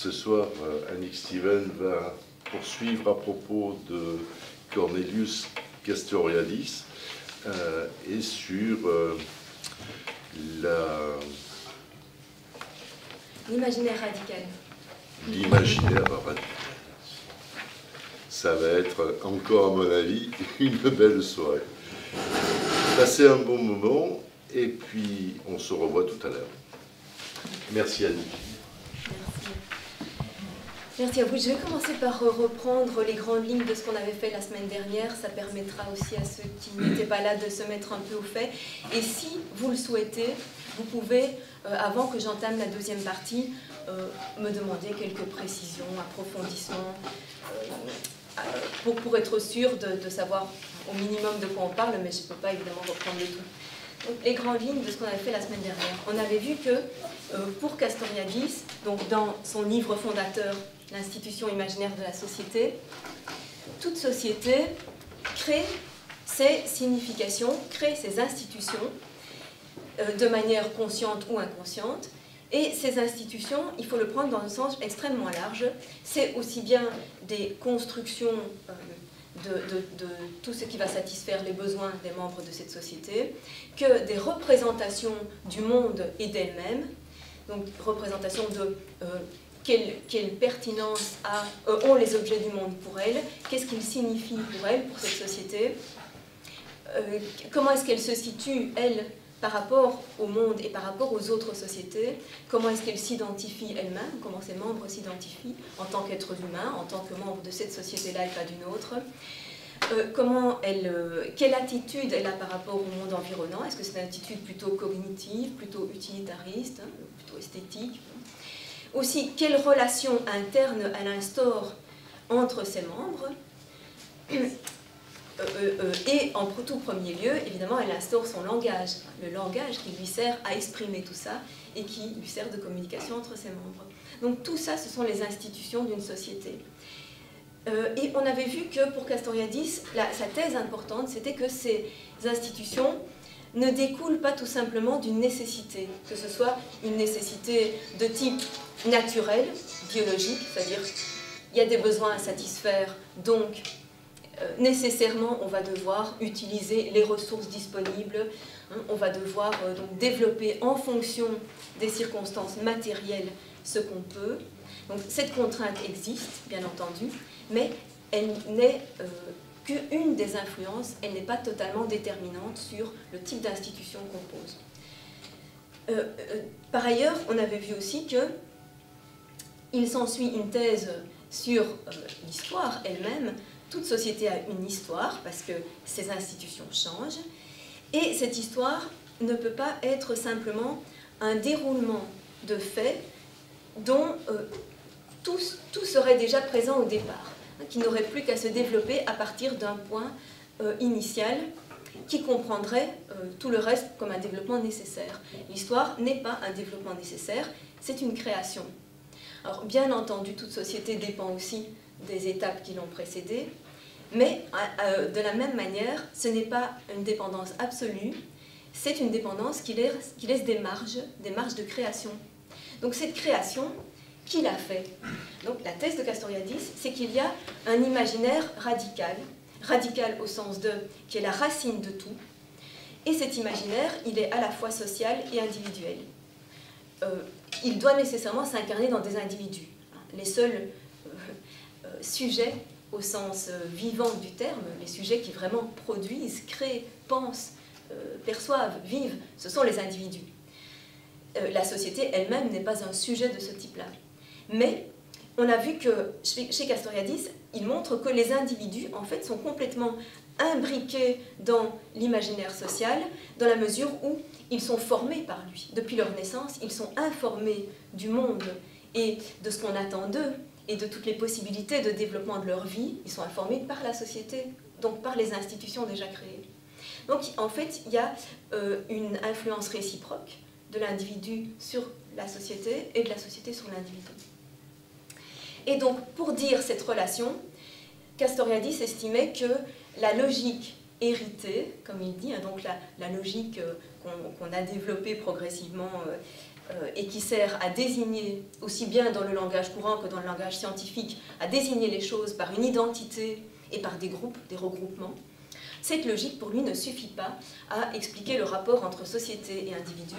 Ce soir, euh, Annick Steven va poursuivre à propos de Cornelius Castoriadis euh, et sur euh, l'imaginaire radical. L'imaginaire radical. Ça va être encore, à mon avis, une belle soirée. Passez un bon moment et puis on se revoit tout à l'heure. Merci Annie. Merci à vous. Je vais commencer par reprendre les grandes lignes de ce qu'on avait fait la semaine dernière. Ça permettra aussi à ceux qui n'étaient pas là de se mettre un peu au fait. Et si vous le souhaitez, vous pouvez, euh, avant que j'entame la deuxième partie, euh, me demander quelques précisions, approfondissements, euh, pour, pour, être sûr de, de, savoir au minimum de quoi on parle, mais je ne peux pas évidemment reprendre le tout. Donc, les grandes lignes de ce qu'on avait fait la semaine dernière. On avait vu que pour Castoriadis, donc dans son livre fondateur l'institution imaginaire de la société, toute société crée ses significations, crée ses institutions euh, de manière consciente ou inconsciente. Et ces institutions, il faut le prendre dans un sens extrêmement large. C'est aussi bien des constructions euh, de, tout ce qui va satisfaire les besoins des membres de cette société, que des représentations du monde et d'elle-même, donc représentations de euh, quelle, pertinence euh, ont les objets du monde pour elle, qu'est-ce qu'ils signifient pour elle, pour cette société, euh, comment est-ce qu'elle se situe, elle, par rapport au monde et par rapport aux autres sociétés, comment est-ce qu'elle s'identifie elle-même, comment ses membres s'identifient en tant qu'être humain, en tant que membre de cette société-là et pas d'une autre. Euh, quelle attitude elle a par rapport au monde environnant Est-ce que c'est une attitude plutôt cognitive, plutôt utilitariste, hein, plutôt esthétique aussi, quelle relation interne elle instaure entre ses membres euh, euh, euh, et en tout premier lieu, évidemment, elle instaure son langage, le langage qui lui sert à exprimer tout ça et qui lui sert de communication entre ses membres. Donc tout ça, ce sont les institutions d'une société. et on avait vu que pour Castoriadis, sa thèse importante, c'était que ces institutions ne découlent pas tout simplement d'une nécessité, que ce soit une nécessité de type naturel, biologique, c'est-à-dire il y a des besoins à satisfaire, donc euh, nécessairement on va devoir utiliser les ressources disponibles, hein, on va devoir euh, développer en fonction des circonstances matérielles ce qu'on peut. Donc cette contrainte existe, bien entendu, mais elle n'est euh, qu'une des influences, elle n'est pas totalement déterminante sur le type d'institution qu'on pose. par ailleurs, on avait vu aussi que il s'ensuit une thèse sur euh, l'histoire elle-même. Toute société a une histoire parce que ses institutions changent. Et cette histoire ne peut pas être simplement un déroulement de faits dont euh, tout, serait déjà présent au départ, hein, qui n'aurait plus qu'à se développer à partir d'un point euh, initial qui comprendrait tout le reste comme un développement nécessaire. L'histoire n'est pas un développement nécessaire, c'est une création. Alors, bien entendu, toute société dépend aussi des étapes qui l'ont précédée, mais euh, de la même manière, ce n'est pas une dépendance absolue, c'est une dépendance qui laisse, qui laisse, des marges, des marges de création. Donc cette création, qui l'a fait? Donc la thèse de Castoriadis, c'est qu'il y a un imaginaire radical, radical au sens de qui est la racine de tout, et cet imaginaire, il est à la fois social et individuel. Euh, il doit nécessairement s'incarner dans des individus. Les seuls euh, euh, sujets au sens vivant du terme, les sujets qui vraiment produisent, créent, pensent, perçoivent, vivent, ce sont les individus. la société elle-même n'est pas un sujet de ce type-là. Mais on a vu que chez Castoriadis, il montre que les individus, en fait, sont complètement imbriqués dans l'imaginaire social, dans la mesure où ils sont formés par lui. Depuis leur naissance, ils sont informés du monde et de ce qu'on attend d'eux et de toutes les possibilités de développement de leur vie. Ils sont informés par la société, donc par les institutions déjà créées. Donc en fait, il y a euh, une influence réciproque de l'individu sur la société et de la société sur l'individu. Et donc pour dire cette relation, Castoriadis estimait que la logique héritée, comme il dit, hein, donc la, logique euh, qu'on a développée progressivement euh, euh, et qui sert à désigner, aussi bien dans le langage courant que dans le langage scientifique, à désigner les choses par une identité et par des groupes, des regroupements, cette logique pour lui ne suffit pas à expliquer le rapport entre société et individu,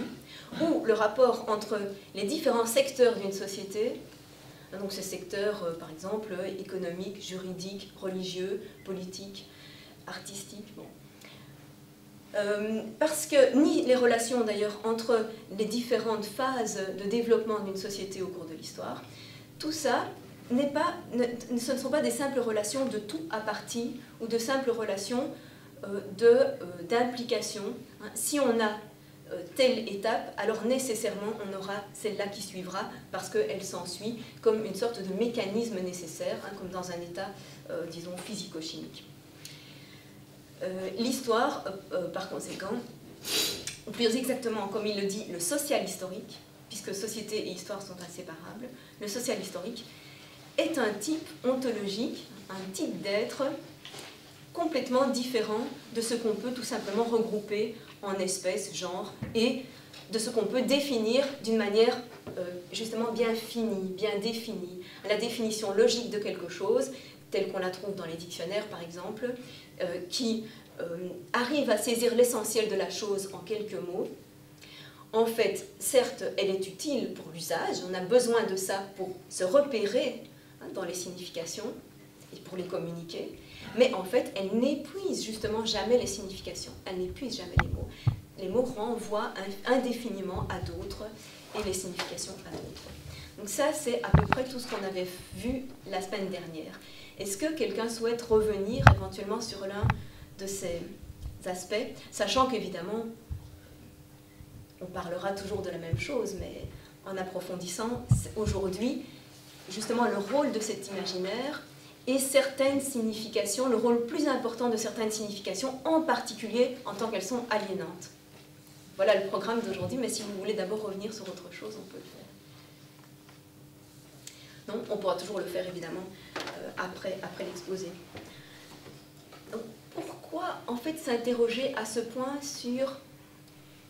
ou le rapport entre les différents secteurs d'une société, donc ces secteurs euh, par exemple économiques, juridiques, religieux, politiques, artistiques. Euh, parce que ni les relations d'ailleurs entre les différentes phases de développement d'une société au cours de l'histoire, tout ça pas, ce ne sont pas des simples relations de tout à partie ou de simples relations euh, euh, d'implication. Hein. Si on a telle étape, alors nécessairement on aura celle-là qui suivra parce qu'elle s'ensuit comme une sorte de mécanisme nécessaire, hein, comme dans un état, disons, physico-chimique. Euh, l'histoire, euh, euh, par conséquent, ou plus exactement, comme il le dit, le social historique, puisque société et histoire sont inséparables, le social historique est un type ontologique, un type d'être complètement différent de ce qu'on peut tout simplement regrouper en espèces, genres, et de ce qu'on peut définir d'une manière justement bien finie, bien définie. La définition logique de quelque chose, telle qu'on la trouve dans les dictionnaires par exemple, euh, qui euh, arrive à saisir l'essentiel de la chose en quelques mots. En fait, certes, elle est utile pour l'usage, on a besoin de ça pour se repérer hein, dans les significations et pour les communiquer, mais en fait, elle n'épuise justement jamais les significations, elle n'épuise jamais les mots. Les mots renvoient indéfiniment à d'autres et les significations à d'autres. Donc ça, c'est à peu près tout ce qu'on avait vu la semaine dernière. Est-ce que quelqu'un souhaite revenir éventuellement sur l'un de ces aspects, sachant qu'évidemment, on parlera toujours de la même chose, mais en approfondissant aujourd'hui justement le rôle de cet imaginaire et certaines significations, le rôle plus important de certaines significations, en particulier en tant qu'elles sont aliénantes. Voilà le programme d'aujourd'hui, mais si vous voulez d'abord revenir sur autre chose, on peut le faire. On pourra toujours le faire évidemment euh, après, après l'exposé. pourquoi en fait s'interroger à ce point sur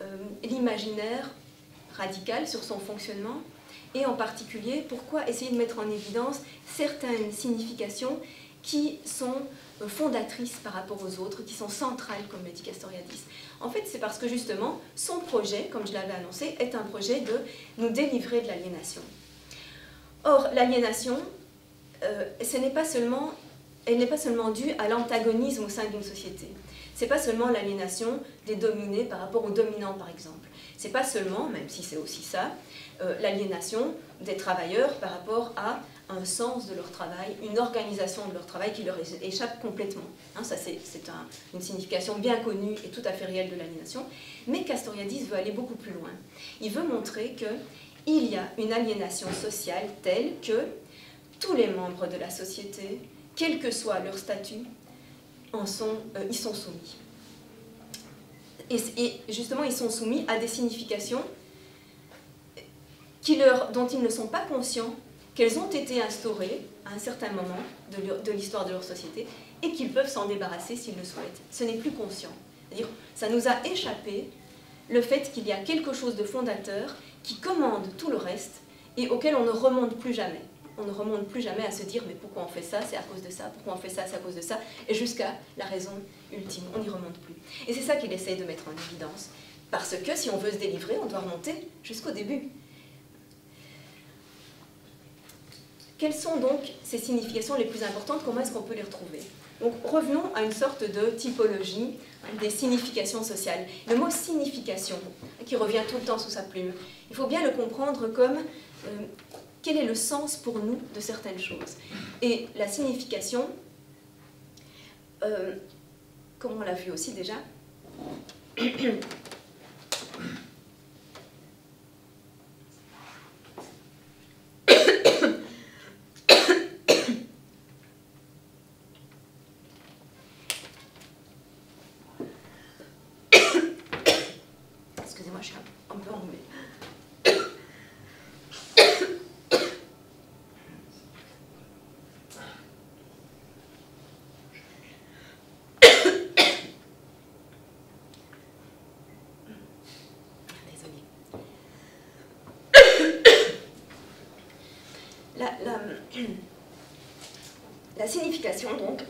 euh, l'imaginaire radical, sur son fonctionnement et en particulier pourquoi essayer de mettre en évidence certaines significations qui sont euh, fondatrices par rapport aux autres, qui sont centrales, comme le dit Castoriadis. En fait, c'est parce que justement, son projet, comme je l'avais annoncé, est un projet de nous délivrer de l'aliénation. Or, l'aliénation, euh, ce n'est pas seulement, elle n'est pas seulement due à l'antagonisme au sein d'une société. C'est pas seulement l'aliénation des dominés par rapport aux dominants, par exemple. C'est pas seulement, même si c'est aussi ça, euh, l'aliénation des travailleurs par rapport à un sens de leur travail, une organisation de leur travail qui leur échappe complètement. Hein, ça, c'est une signification bien connue et tout à fait réelle de l'aliénation. Mais Castoriadis veut aller beaucoup plus loin. Il veut montrer qu'il y a une aliénation sociale telle que tous les membres de la société, quel que soit leur statut, en sont, euh, y sont soumis. Et, justement, ils sont soumis à des significations qui leur, dont ils ne sont pas conscients qu'elles ont été instaurées à un certain moment de l'histoire de leur société et qu'ils peuvent s'en débarrasser s'ils le souhaitent. Ce n'est plus conscient. C'est-à-dire, ça nous a échappé le fait qu'il y a quelque chose de fondateur qui commande tout le reste et auquel on ne remonte plus jamais on ne remonte plus jamais à se dire mais pourquoi on fait ça, c'est à cause de ça, pourquoi on fait ça, c'est à cause de ça, et jusqu'à la raison ultime, on n'y remonte plus. Et c'est ça qu'il essaye de mettre en évidence, parce que si on veut se délivrer, on doit remonter jusqu'au début. Quelles sont donc ces significations les plus importantes? Comment est-ce qu'on peut les retrouver? Donc revenons à une sorte de typologie des significations sociales. Le mot signification, qui revient tout le temps sous sa plume, il faut bien le comprendre comme euh, quel est le sens pour nous de certaines choses. Et la signification, euh, comme on l'a vu aussi déjà, Excusez-moi, je suis un peu enrhumée. La, la, signification, donc,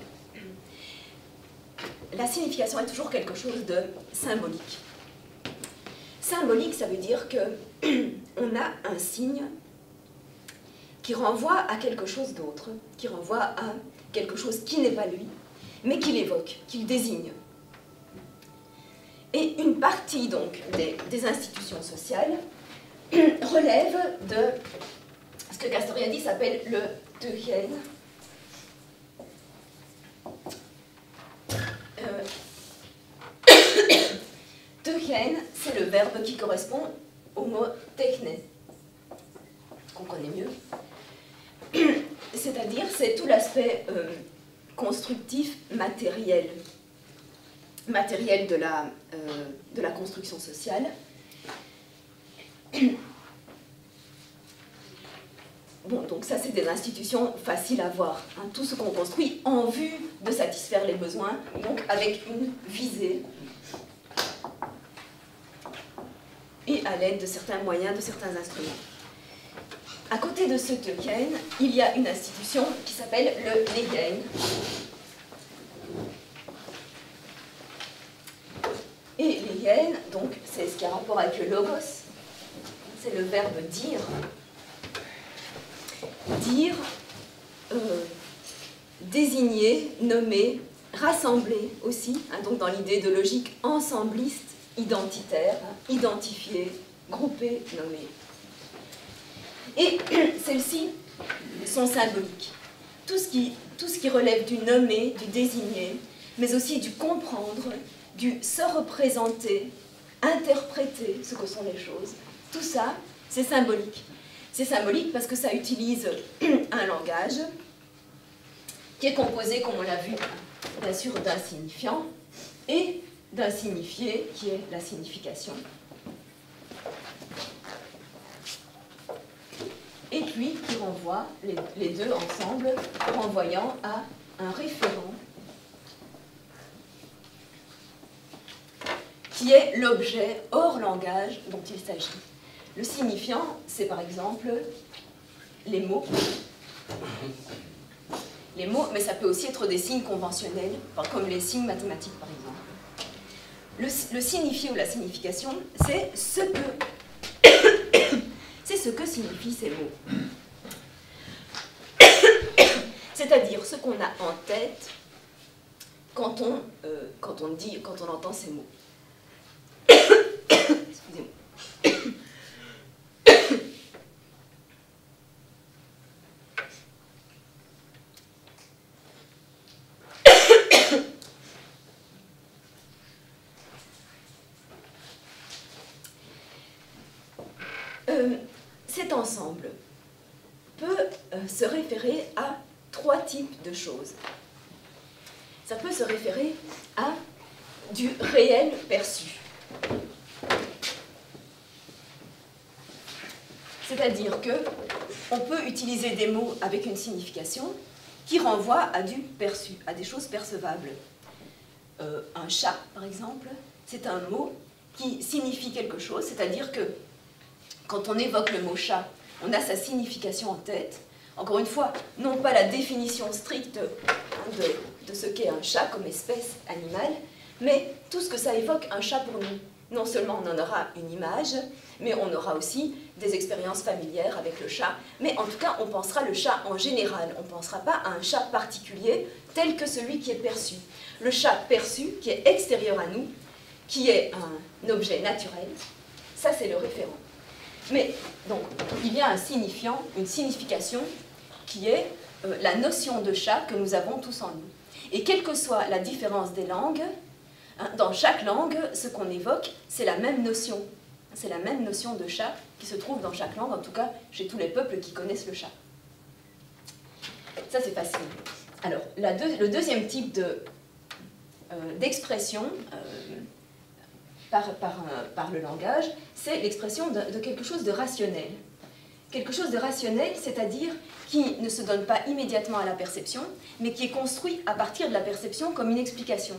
la signification est toujours quelque chose de symbolique. Symbolique, ça veut dire que on a un signe qui renvoie à quelque chose d'autre, qui renvoie à quelque chose qui n'est pas lui, mais qui l'évoque, qui le désigne. Et une partie donc des, institutions sociales relève de ce que Castoriadis appelle le Teuchen. Euh, c'est le verbe qui correspond au mot techne, qu'on connaît mieux. C'est-à-dire, c'est tout l'aspect euh, constructif matériel, matériel de la, euh, de la construction sociale. Bon, donc ça, c'est des institutions faciles à voir. Hein. tout ce qu'on construit en vue de satisfaire les besoins, donc avec une visée et à l'aide de certains moyens, de certains instruments. À côté de ce token, il y a une institution qui s'appelle le Legen. Et Legen, donc, c'est ce qui a rapport avec le logos, c'est le verbe dire. Dire, euh, désigner, nommer, rassembler aussi, hein, donc dans l'idée de logique ensembliste identitaire, identifié, groupé, nommé. Et celles-ci sont symboliques. Tout ce, qui, tout ce qui relève du nommé, du désigné, mais aussi du comprendre, du se représenter, interpréter ce que sont les choses, tout ça, c'est symbolique. C'est symbolique parce que ça utilise un langage qui est composé, comme on l'a vu, bien sûr, d'un signifiant et d'un signifié qui est la signification. Et puis qui renvoie les, deux ensemble, renvoyant à un référent qui est l'objet hors langage dont il s'agit. Le signifiant, c'est par exemple les mots. Les mots, mais ça peut aussi être des signes conventionnels, comme les signes mathématiques par exemple le, signifié ou la signification, c'est ce que c'est ce que signifient ces mots. C'est-à-dire ce qu'on a en tête quand on, euh, quand quand on entend ces mots. Excusez-moi. Ensemble peut euh, se référer à trois types de choses. Ça peut se référer à du réel perçu. C'est-à-dire que on peut utiliser des mots avec une signification qui renvoie à du perçu, à des choses percevables. Euh, un chat, par exemple, c'est un mot qui signifie quelque chose, c'est-à-dire que quand on évoque le mot chat, on a sa signification en tête. Encore une fois, non pas la définition stricte de, ce qu'est un chat comme espèce animale, mais tout ce que ça évoque un chat pour nous. Non seulement on en aura une image, mais on aura aussi des expériences familières avec le chat. Mais en tout cas, on pensera le chat en général. On ne pensera pas à un chat particulier tel que celui qui est perçu. Le chat perçu, qui est extérieur à nous, qui est un objet naturel, ça c'est le référent. Mais donc, il y a un signifiant, une signification qui est euh, la notion de chat que nous avons tous en nous. Et quelle que soit la différence des langues, hein, dans chaque langue, ce qu'on évoque, c'est la même notion. C'est la même notion de chat qui se trouve dans chaque langue, en tout cas chez tous les peuples qui connaissent le chat. Ça, c'est facile. Alors, le deuxième type euh, d'expression, euh, par, par, le langage, c'est l'expression de, quelque chose de rationnel. Quelque chose de rationnel, c'est-à-dire qui ne se donne pas immédiatement à la perception, mais qui est construit à partir de la perception comme une explication.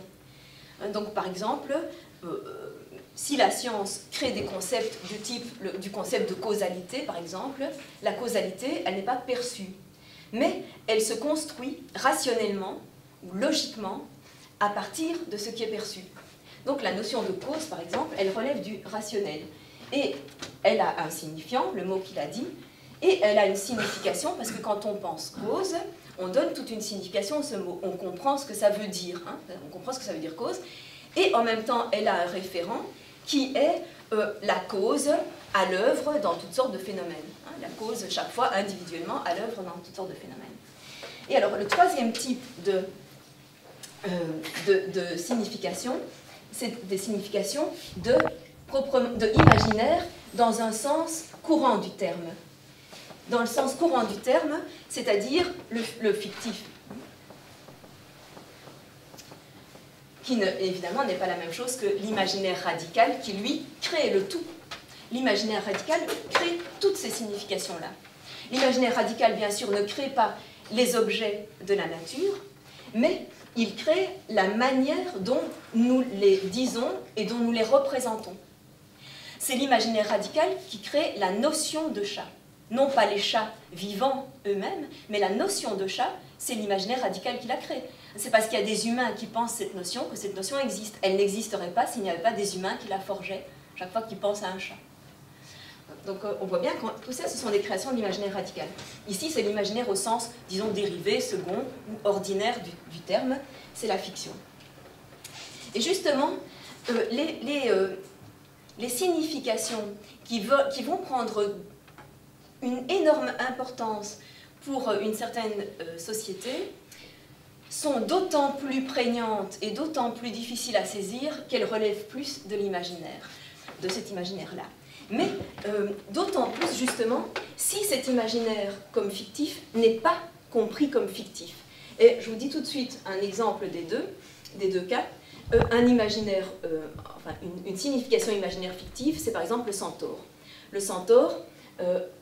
Donc par exemple, euh, si la science crée des concepts du type du concept de causalité, par exemple, la causalité, elle n'est pas perçue, mais elle se construit rationnellement ou logiquement à partir de ce qui est perçu. Donc la notion de cause, par exemple, elle relève du rationnel. Et elle a un signifiant, le mot qu'il a dit, et elle a une signification, parce que quand on pense cause, on donne toute une signification à ce mot. On comprend ce que ça veut dire. Hein. on comprend ce que ça veut dire cause. Et en même temps, elle a un référent qui est euh, la cause à l'œuvre dans toutes sortes de phénomènes. Hein. la cause, chaque fois, individuellement, à l'œuvre dans toutes sortes de phénomènes. Et alors, le troisième type de, euh, signification, c'est des significations de, de imaginaire dans un sens courant du terme. Dans le sens courant du terme, c'est-à-dire le, fictif. Qui évidemment n'est pas la même chose que l'imaginaire radical qui lui crée le tout. L'imaginaire radical crée toutes ces significations-là. L'imaginaire radical, bien sûr, ne crée pas les objets de la nature, mais il crée la manière dont nous les disons et dont nous les représentons. C'est l'imaginaire radical qui crée la notion de chat. Non pas les chats vivants eux-mêmes, mais la notion de chat, c'est l'imaginaire radical qui l'a créé. C'est parce qu'il y a des humains qui pensent cette notion que cette notion existe. Elle n'existerait pas s'il n'y avait pas des humains qui la forgeaient chaque fois qu'ils pensent à un chat. Donc euh, on voit bien que tout ça, ce sont des créations de l'imaginaire radical. Ici, c'est l'imaginaire au sens, disons, dérivé, second ou ordinaire du, terme, c'est la fiction. Et justement, euh, les, euh, les, significations qui, vont prendre une énorme importance pour une certaine société sont d'autant plus prégnantes et d'autant plus difficiles à saisir qu'elles relèvent plus de l'imaginaire, de cet imaginaire-là mais euh, d'autant plus justement si cet imaginaire comme fictif n'est pas compris comme fictif. Et je vous dis tout de suite un exemple des deux, des deux cas. Euh, un imaginaire, euh, enfin une, signification imaginaire fictive, c'est par exemple le centaure. Le centaure,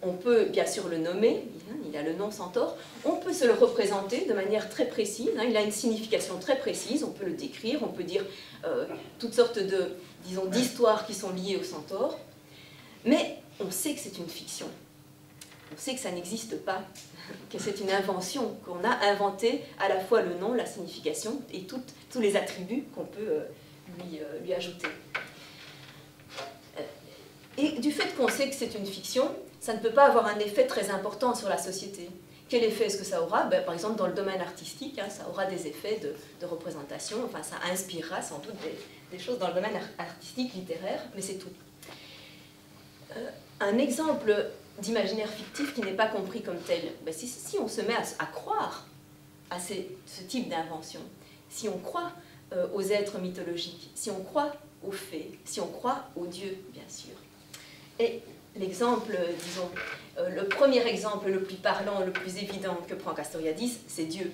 on peut bien sûr le nommer, il a le nom centaure, on peut se le représenter de manière très précise, hein, il a une signification très précise, on peut le décrire, on peut dire toutes sortes de, disons, d'histoires qui sont liées au centaure. Mais on sait que c'est une fiction. On sait que ça n'existe pas, que c'est une invention, qu'on a inventé à la fois le nom, la signification et tous les attributs qu'on peut euh, lui, euh, lui, ajouter. Euh, et du fait qu'on sait que c'est une fiction, ça ne peut pas avoir un effet très important sur la société. Quel effet est-ce que ça aura? Ben, Par exemple, dans le domaine artistique, hein, ça aura des effets de, représentation, enfin ça inspirera sans doute des choses dans le domaine artistique, littéraire, mais c'est tout. Euh, un exemple d'imaginaire fictif qui n'est pas compris comme tel, ben, si, on se met à, croire à ce type d'invention, si on croit euh, aux êtres mythologiques, si on croit aux fées, si on croit aux dieux, bien sûr. Et l'exemple, disons, euh, le premier exemple le plus parlant, le plus évident que prend Castoriadis, c'est Dieu.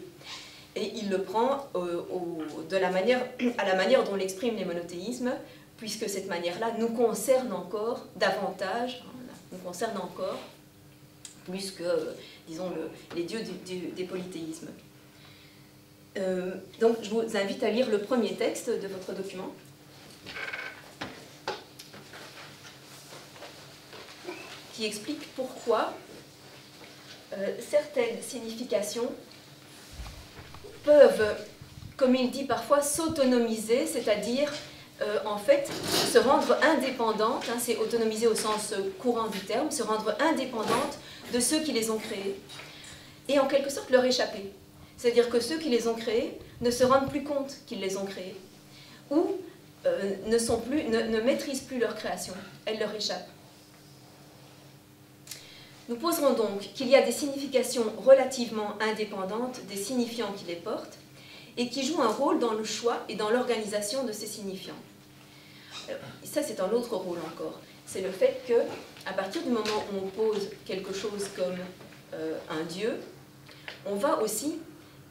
Et il le prend de la manière, à la manière dont l'exprime les monothéismes, puisque cette manière-là nous concerne encore davantage, nous concerne encore plus que, disons, les dieux des polythéismes. Euh, donc je vous invite à lire le premier texte de votre document. qui explique pourquoi euh, certaines significations peuvent, comme il dit parfois, s'autonomiser, c'est-à-dire euh, en fait, se rendre indépendante, hein, c'est autonomiser au sens courant du terme, se rendre indépendante de ceux qui les ont créés, et en quelque sorte leur échapper. C'est-à-dire que ceux qui les ont créés ne se rendent plus compte qu'ils les ont créés, ou euh, ne, maîtrisent plus leur création, elle leur échappe. Nous poserons donc qu'il y a des significations relativement indépendantes des signifiants qui les portent, et qui joue un rôle dans le choix et dans l'organisation de ces signifiants. Euh, ça, c'est un autre rôle encore. C'est le fait que, à partir du moment où on pose quelque chose comme euh, un dieu, on va aussi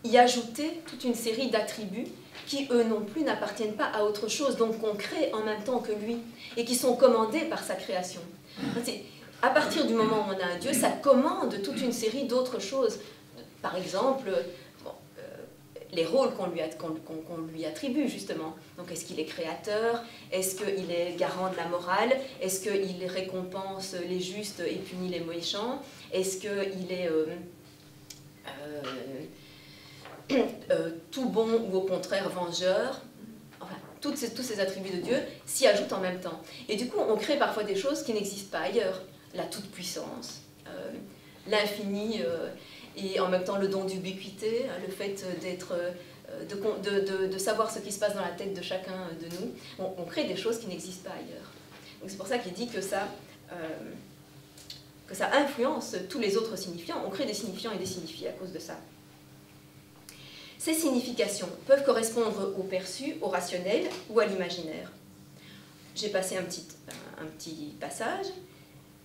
y ajouter toute une série d'attributs qui, eux non plus, n'appartiennent pas à autre chose, donc qu'on crée en même temps que lui, et qui sont commandés par sa création. À partir du moment où on a un Dieu, ça commande toute une série d'autres choses. Par exemple, les rôles qu'on lui, attribue, justement. Donc, est-ce qu'il est créateur? Est-ce qu'il est garant de la morale? Est-ce qu'il récompense les justes et punit les méchants? Est-ce qu'il est, euh, euh, euh, tout bon ou au contraire vengeur? Enfin, toutes ces, tous ces attributs de Dieu s'y ajoutent en même temps. Et du coup, on crée parfois des choses qui n'existent pas ailleurs. La toute-puissance, l'infini et en même temps le don d'ubiquité, hein, le fait d'être, euh, de, savoir ce qui se passe dans la tête de chacun de nous, on, crée des choses qui n'existent pas ailleurs. Donc c'est pour ça qu'il dit que ça, euh, que ça influence tous les autres signifiants. On crée des signifiants et des signifiés à cause de ça. Ces significations peuvent correspondre au perçu, au rationnel ou à l'imaginaire. J'ai passé un petit, un petit passage.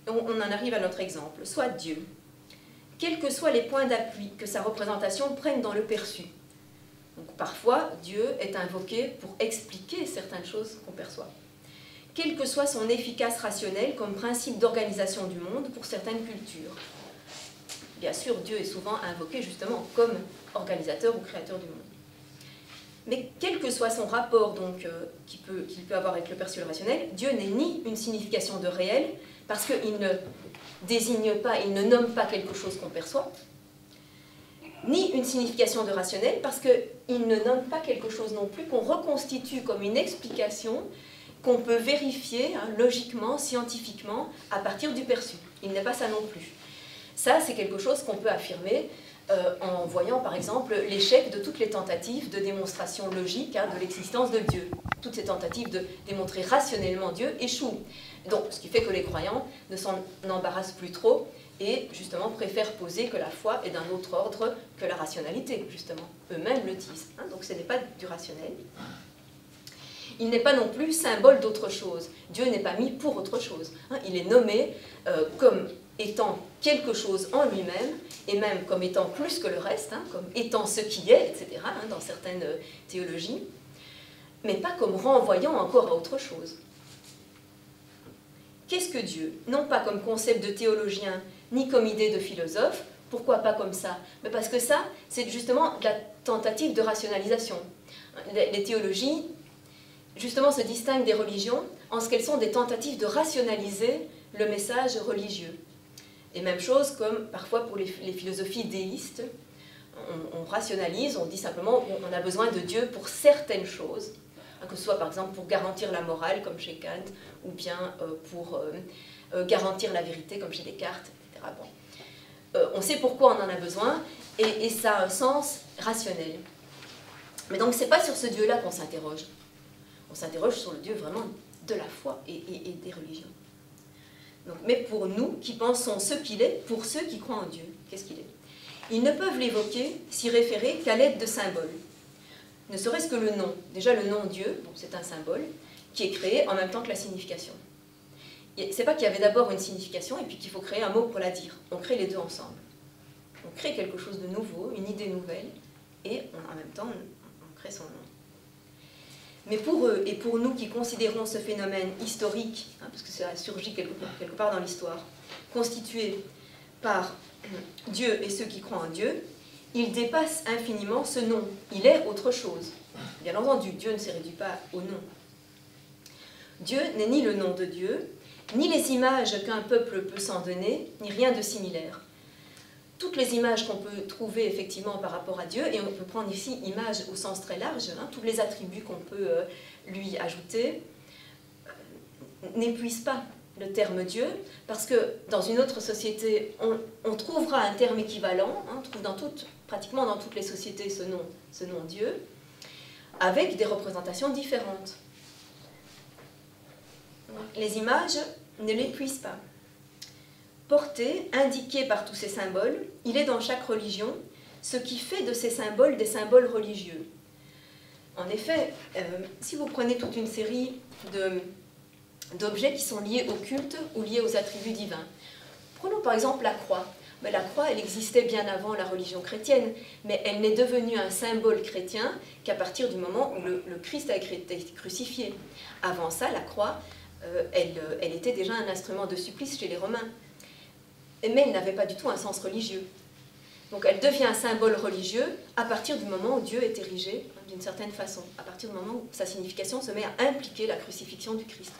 On en arrive à notre exemple. Soit Dieu, quels que soient les points d'appui que sa représentation prenne dans le perçu. Parfois, Dieu est invoqué pour expliquer certaines choses qu'on perçoit. Quel que soit son efficace rationnel comme principe d'organisation du monde pour certaines cultures. Bien sûr, Dieu est souvent invoqué justement comme organisateur ou créateur du monde. Mais quel que soit son rapport donc euh, qu'il peut, peut avoir avec le perçu rationnel, Dieu n'est ni une signification de réel, parce qu'il ne désigne pas, il ne nomme pas quelque chose qu'on perçoit, ni une signification de rationnel, parce qu'il ne nomme pas quelque chose non plus qu'on reconstitue comme une explication qu'on peut vérifier hein, logiquement, scientifiquement, à partir du perçu. Il n'est pas ça non plus. Ça, c'est quelque chose qu'on peut affirmer euh, en voyant par exemple l'échec de toutes les tentatives de démonstration logique hein, de l'existence de Dieu. Toutes ces tentatives de démontrer rationnellement Dieu échouent. Donc, ce qui fait que les croyants ne s'en embarrassent plus trop et justement préfèrent poser que la foi est d'un autre ordre que la rationalité, justement. Eux-mêmes le disent. Hein. donc ce n'est pas du rationnel. Il n'est pas non plus symbole d'autre chose. Dieu n'est pas mis pour autre chose. Hein. il est nommé euh, comme étant quelque chose en lui-même, et même comme étant plus que le reste, hein, comme étant ce qui est, etc., dans certaines euh, théologies, mais pas comme renvoyant encore à autre chose. Qu'est-ce que Dieu? Non pas comme concept de théologien, ni comme idée de philosophe. Pourquoi pas comme ça? Mais parce que ça, c'est justement la tentative de rationalisation. Les théologies, justement, se distinguent des religions en ce qu'elles sont des tentatives de rationaliser le message religieux. Et même chose comme parfois pour les, philosophies déistes, on, rationalise, on dit simplement qu'on a besoin de Dieu pour certaines choses, Hein, que ce soit par exemple pour garantir la morale, comme chez Kant, ou bien euh, pour euh, euh, garantir la vérité, comme chez Descartes, etc. on sait pourquoi on en a besoin, et, ça a un sens rationnel. Mais donc, c'est pas sur ce Dieu-là qu'on s'interroge. On s'interroge sur le Dieu vraiment de la foi et, des religions. Mais pour nous qui pensons ce qu'il est, pour ceux qui croient en Dieu, qu'est-ce qu'il est? Ils ne peuvent l'évoquer, s'y référer qu'à l'aide de symboles ne serait-ce que le nom. Déjà, le nom Dieu, c'est un symbole, qui est créé en même temps que la signification. C'est pas qu'il y avait d'abord une signification et puis qu'il faut créer un mot pour la dire. On crée les deux ensemble. On crée quelque chose de nouveau, une idée nouvelle, et en même temps, on crée son nom. Mais pour eux et pour nous qui considérons ce phénomène historique, hein, parce que ça a surgi quelque, quelque part dans l'histoire, constitué par Dieu et ceux qui croient en Dieu, il dépasse infiniment ce nom. Il est autre chose. Bien entendu, Dieu ne se réduit pas au nom. Dieu n'est ni le nom de Dieu, ni les images qu'un peuple peut s'en donner, ni rien de similaire. Toutes les images qu'on peut trouver effectivement par rapport à Dieu, et on peut prendre ici image au sens très large, hein, tous les attributs qu'on peut euh, lui ajouter, euh, n'épuisent pas le terme Dieu, parce que dans une autre société, on, trouvera un terme équivalent, hein, on trouve pratiquement dans toutes les sociétés ce ce nom Dieu, avec des représentations différentes. Les images ne l'épuisent pas. Porté, indiqué par tous ces symboles, il est dans chaque religion ce qui fait de ces symboles des symboles religieux. En effet, euh, si vous prenez toute une série d'objets qui sont liés au culte ou liés aux attributs divins. Prenons par exemple la croix. La croix, elle existait bien avant la religion chrétienne, mais elle n'est devenue un symbole chrétien qu'à partir du moment où le, Christ a été crucifié. Avant ça, la croix, euh, elle, était déjà un instrument de supplice chez les Romains. Mais elle n'avait pas du tout un sens religieux. Donc elle devient un symbole religieux à partir du moment où Dieu est érigé hein, d'une certaine façon, à partir du moment où sa signification se met à impliquer la crucifixion du Christ.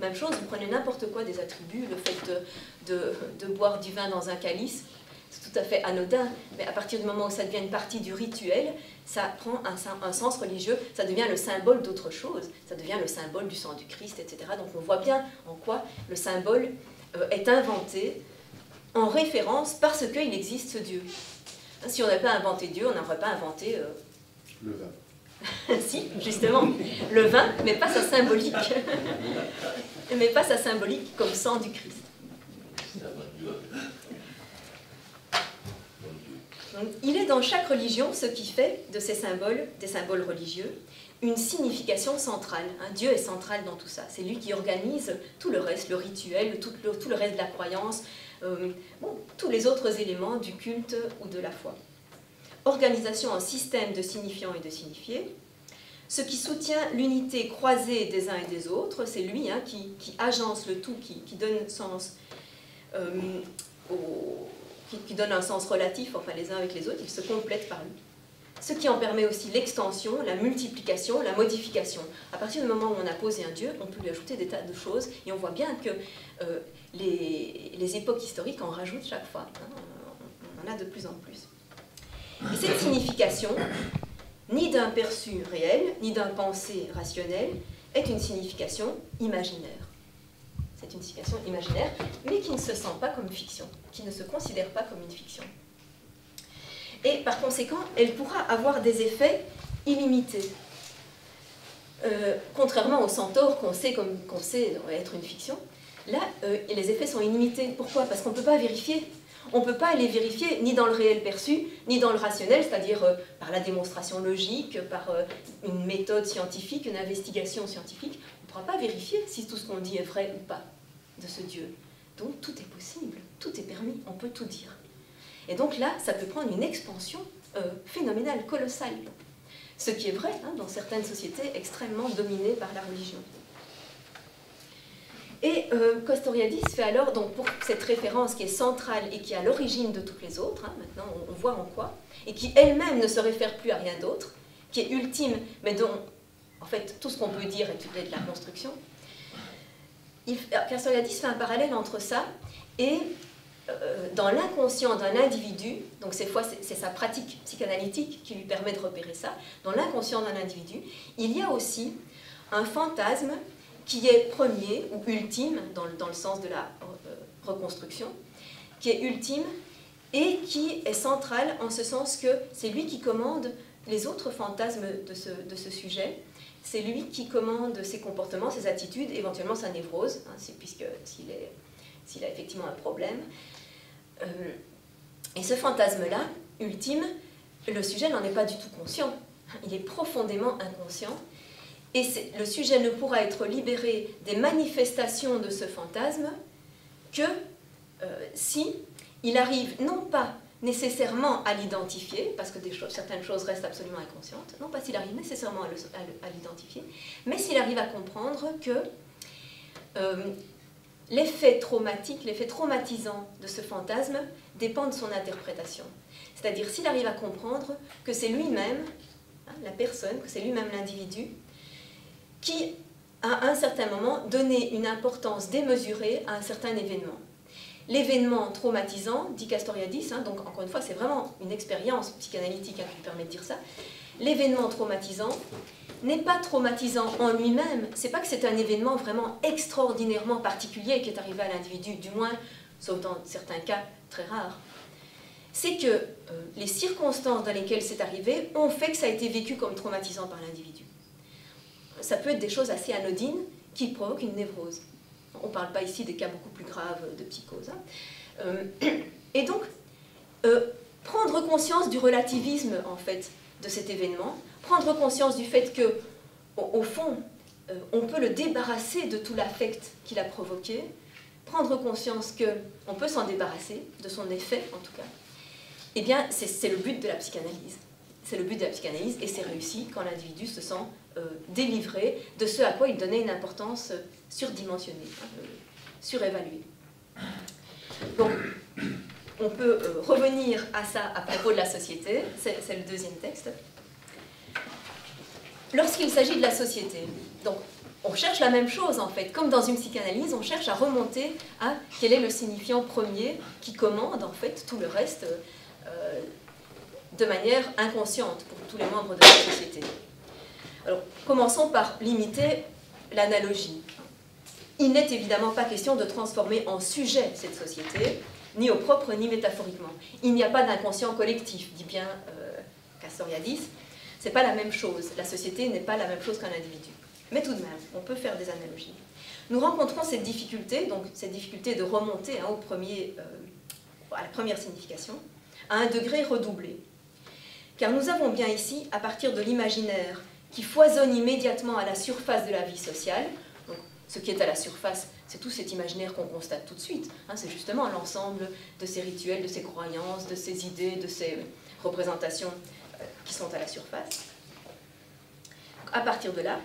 Même chose, vous prenez n'importe quoi des attributs, le fait de, boire du vin dans un calice, c'est tout à fait anodin, mais à partir du moment où ça devient une partie du rituel, ça prend un, un sens religieux, ça devient le symbole d'autre chose, ça devient le symbole du sang du Christ, etc. Donc on voit bien en quoi le symbole euh, est inventé en référence parce qu'il existe Dieu. Si on n'avait pas inventé Dieu, on n'aurait pas inventé... Euh, le vin. si, justement, le vin, mais pas sa symbolique. mais pas sa symbolique comme sang du Christ. il est dans chaque religion ce qui fait de ces symboles, des symboles religieux, une signification centrale. Hein. Dieu est central dans tout ça. C'est lui qui organise tout le reste, le rituel, tout le, reste de la croyance, euh, tous les autres éléments du culte ou de la foi organisation en système de signifiants et de signifiés. Ce qui soutient l'unité croisée des uns et des autres, c'est lui hein, qui, agence le tout, qui, donne euh, qui, donne un sens relatif, enfin les uns avec les autres, ils se complètent par lui. Ce qui en permet aussi l'extension, la multiplication, la modification. À partir du moment où on a posé un Dieu, on peut lui ajouter des tas de choses, et on voit bien que euh, les, époques historiques en rajoutent chaque fois. Hein. on en a de plus en plus. Et cette signification, ni d'un perçu réel, ni d'un pensée rationnel, est une signification imaginaire. C'est une signification imaginaire, mais qui ne se sent pas comme fiction, qui ne se considère pas comme une fiction. Et par conséquent, elle pourra avoir des effets illimités. Euh, contrairement au centaure qu'on sait, comme, qu'on sait être une fiction, là, euh, les effets sont illimités. Pourquoi? Parce qu'on ne peut pas vérifier on ne peut pas les vérifier ni dans le réel perçu, ni dans le rationnel, c'est-à-dire euh, par la démonstration logique, par une méthode scientifique, une investigation scientifique. On ne pourra pas vérifier si tout ce qu'on dit est vrai ou pas de ce Dieu. Donc tout est possible, tout est permis, on peut tout dire. Et donc là, ça peut prendre une expansion euh, phénoménale, colossale. Ce qui est vrai hein, dans certaines sociétés extrêmement dominées par la religion. Et euh, Costoriadis fait alors, donc pour cette référence qui est centrale et qui est à l'origine de toutes les autres, hein, maintenant on, voit en quoi, et qui elle-même ne se réfère plus à rien d'autre, qui est ultime, mais dont en fait tout ce qu'on peut dire est de la construction, il, Castoriadis fait un parallèle entre ça et dans l'inconscient d'un individu, donc cette fois c'est sa pratique psychanalytique qui lui permet de repérer ça, dans l'inconscient d'un individu, il y a aussi un fantasme qui est premier ou ultime dans le, dans le sens de la euh, reconstruction, qui est ultime et qui est central en ce sens que c'est lui qui commande les autres fantasmes de ce, de ce sujet, c'est lui qui commande ses comportements, ses attitudes, éventuellement sa névrose, hein, puisque s'il a effectivement un problème. Euh, et ce fantasme-là, ultime, le sujet n'en est pas du tout conscient. Il est profondément inconscient et le sujet ne pourra être libéré des manifestations de ce fantasme que euh, si il arrive non pas nécessairement à l'identifier, parce que certaines choses restent absolument inconscientes, non pas s'il arrive nécessairement à l'identifier, mais s'il arrive à comprendre que euh, l'effet traumatique, l'effet traumatisant de ce fantasme dépend de son interprétation. C'est-à-dire s'il arrive à comprendre que c'est lui-même, hein, la personne, que c'est lui-même l'individu, qui, à un certain moment, donnait une importance démesurée à un certain événement. L'événement traumatisant, dit Castoriadis, hein, donc encore une fois, c'est vraiment une expérience psychanalytique hein, qui permet de dire ça. L'événement traumatisant n'est pas traumatisant en lui-même, c'est pas que c'est un événement vraiment extraordinairement particulier qui est arrivé à l'individu, du moins, sauf dans certains cas très rares. C'est que euh, les circonstances dans lesquelles c'est arrivé ont fait que ça a été vécu comme traumatisant par l'individu ça peut être des choses assez anodines qui provoquent une névrose. On ne parle pas ici des cas beaucoup plus graves de psychose. Hein. Euh, et donc, euh, prendre conscience du relativisme, en fait, de cet événement, prendre conscience du fait que, au, fond, euh, on peut le débarrasser de tout l'affect qu'il a provoqué, prendre conscience qu'on peut s'en débarrasser, de son effet en tout cas, eh bien, c'est le but de la psychanalyse. C'est le but de la psychanalyse et c'est réussi quand l'individu se sent euh, délivré de ce à quoi il donnait une importance surdimensionnée, euh, surévaluée. Donc, on peut revenir à ça à propos de la société, c'est le deuxième texte. Lorsqu'il s'agit de la société, donc on cherche la même chose en fait, comme dans une psychanalyse, on cherche à remonter à quel est le signifiant premier qui commande en fait tout le reste euh, de manière inconsciente pour tous les membres de la société. Alors commençons par limiter l'analogie. Il n'est évidemment pas question de transformer en sujet cette société, ni au propre ni métaphoriquement. Il n'y a pas d'inconscient collectif, dit bien euh, Castoriadis. C'est pas la même chose. La société n'est pas la même chose qu'un individu. Mais tout de même, on peut faire des analogies. Nous rencontrons cette difficulté, donc cette difficulté de remonter hein, au premier, euh, à la première signification, à un degré redoublé. Car nous avons bien ici, à partir de l'imaginaire qui foisonne immédiatement à la surface de la vie sociale, donc, ce qui est à la surface, c'est tout cet imaginaire qu'on constate tout de suite, hein, c'est justement l'ensemble de ces rituels, de ces croyances, de ces idées, de ces représentations qui sont à la surface. À partir de là,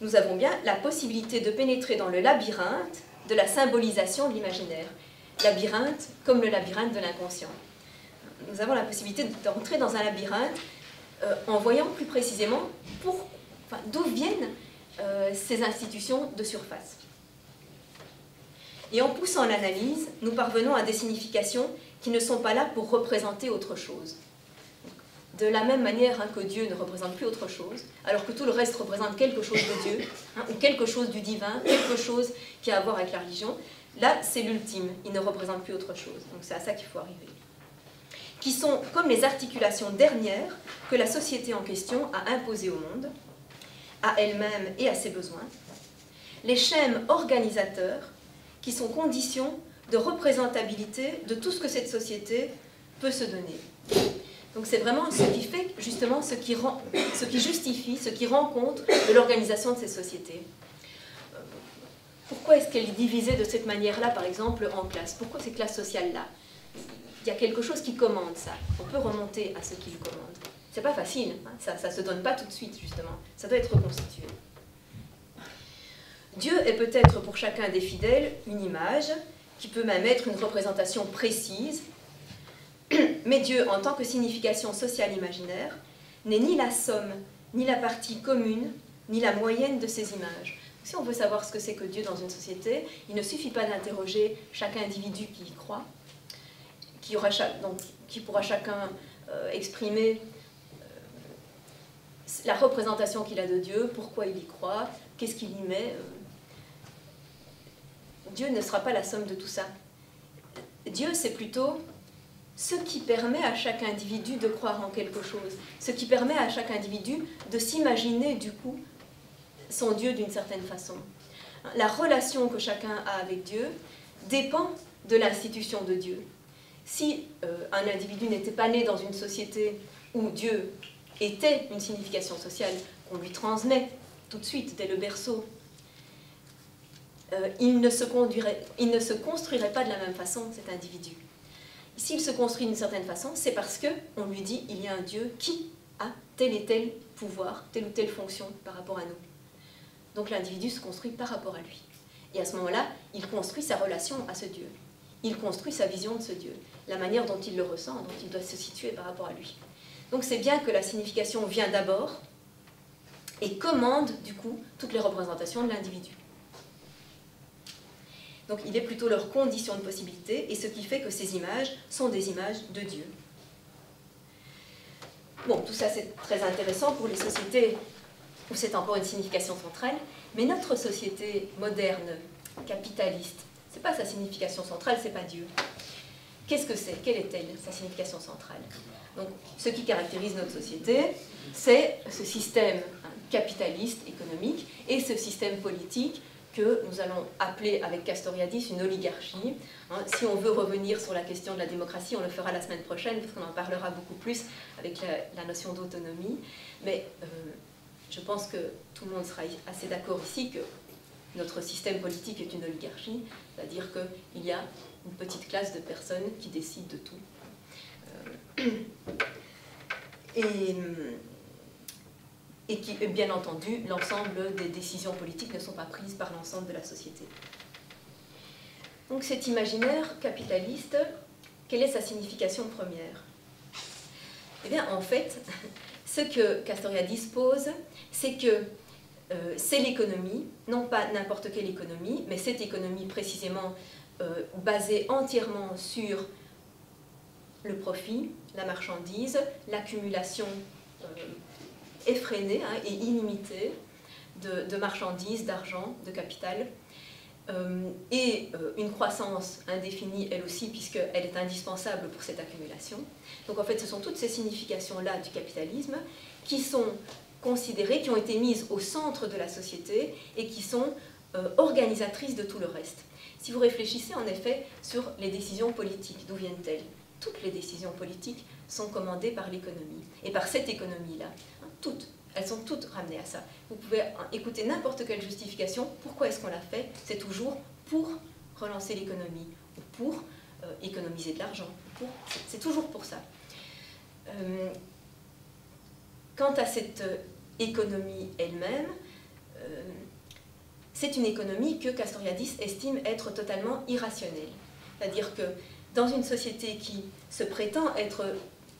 nous avons bien la possibilité de pénétrer dans le labyrinthe de la symbolisation de l'imaginaire. Labyrinthe comme le labyrinthe de l'inconscient. Nous avons la possibilité d'entrer dans un labyrinthe euh, en voyant plus précisément d'où viennent euh, ces institutions de surface. Et en poussant l'analyse, nous parvenons à des significations qui ne sont pas là pour représenter autre chose de la même manière hein, que Dieu ne représente plus autre chose, alors que tout le reste représente quelque chose de Dieu, hein, ou quelque chose du divin, quelque chose qui a à voir avec la religion, là c'est l'ultime, il ne représente plus autre chose. Donc c'est à ça qu'il faut arriver. Qui sont comme les articulations dernières que la société en question a imposées au monde, à elle-même et à ses besoins, les schèmes organisateurs qui sont conditions de représentabilité de tout ce que cette société peut se donner. Donc c'est vraiment ce qui fait justement ce qui, rend, justifie, ce qui rend de l'organisation de ces sociétés. Pourquoi est-ce qu'elle est divisée de cette manière-là, par exemple, en classes? Pourquoi ces classes sociales-là? Il y a quelque chose qui commande ça. On peut remonter à ce qui le commande. C'est pas facile, hein. ça ne se donne pas tout de suite, justement. Ça doit être reconstitué. Dieu est peut-être pour chacun des fidèles une image qui peut même être une représentation précise mais Dieu, en tant que signification sociale imaginaire, n'est ni la somme, ni la partie commune, ni la moyenne de ces images. Si on veut savoir ce que c'est que Dieu dans une société, il ne suffit pas d'interroger chaque individu qui y croit, qui, pourra chacun euh, exprimer euh, la représentation qu'il a de Dieu, pourquoi il y croit, qu'est-ce qu'il y met. Euh. Dieu ne sera pas la somme de tout ça. Dieu, c'est plutôt ce qui permet à chaque individu de croire en quelque chose, ce qui permet à chaque individu de s'imaginer du coup son Dieu d'une certaine façon. La relation que chacun a avec Dieu dépend de l'institution de Dieu. Si euh, un individu n'était pas né dans une société où Dieu était une signification sociale qu'on lui transmet tout de suite dès le berceau, euh, il, ne se il ne se construirait pas de la même façon cet individu. S'il se construit d'une certaine façon, c'est parce qu'on lui dit il y a un Dieu qui a tel et tel pouvoir, telle ou telle fonction par rapport à nous. Donc l'individu se construit par rapport à lui. Et à ce moment-là, il construit sa relation à ce Dieu. Il construit sa vision de ce Dieu, la manière dont il le ressent, dont il doit se situer par rapport à lui. Donc c'est bien que la signification vient d'abord et commande du coup toutes les représentations de l'individu. Donc il est plutôt leur condition de possibilité et ce qui fait que ces images sont des images de Dieu. Bon, tout ça c'est très intéressant pour les sociétés où c'est encore une signification centrale, mais notre société moderne, capitaliste, c'est pas sa signification centrale, c'est pas Dieu. Qu'est-ce que c'est? Quelle est-elle, sa signification centrale? Donc, ce qui caractérise notre société, c'est ce système capitaliste économique et ce système politique que nous allons appeler avec Castoriadis une oligarchie. Hein, si on veut revenir sur la question de la démocratie, on le fera la semaine prochaine, parce qu'on en parlera beaucoup plus avec la, notion d'autonomie. Mais euh, je pense que tout le monde sera assez d'accord ici que notre système politique est une oligarchie, c'est-à-dire qu'il y a une petite classe de personnes qui décident de tout. Euh, et et qui, bien entendu, l'ensemble des décisions politiques ne sont pas prises par l'ensemble de la société. Donc cet imaginaire capitaliste, quelle est sa signification première? Eh bien, en fait, ce que Castoriadis pose, c'est que euh, c'est l'économie, non pas n'importe quelle économie, mais cette économie précisément euh, basée entièrement sur le profit, la marchandise, l'accumulation euh, effrénée hein, et illimitée de, marchandises, d'argent, de capital, et une croissance indéfinie elle aussi, puisqu'elle est indispensable pour cette accumulation. Donc en fait, ce sont toutes ces significations-là du capitalisme qui sont considérées, qui ont été mises au centre de la société et qui sont euh, organisatrices de tout le reste. Si vous réfléchissez en effet sur les décisions politiques, d'où viennent-elles? Toutes les décisions politiques sont commandées par l'économie. Et par cette économie-là, toutes, elles sont toutes ramenées à ça. Vous pouvez écouter n'importe quelle justification. Pourquoi est-ce qu'on l'a fait? C'est toujours pour relancer l'économie, ou pour euh, économiser de l'argent. C'est toujours pour ça. Euh, quant à cette économie elle-même, euh, c'est une économie que Castoriadis estime être totalement irrationnelle. C'est-à-dire que dans une société qui se prétend être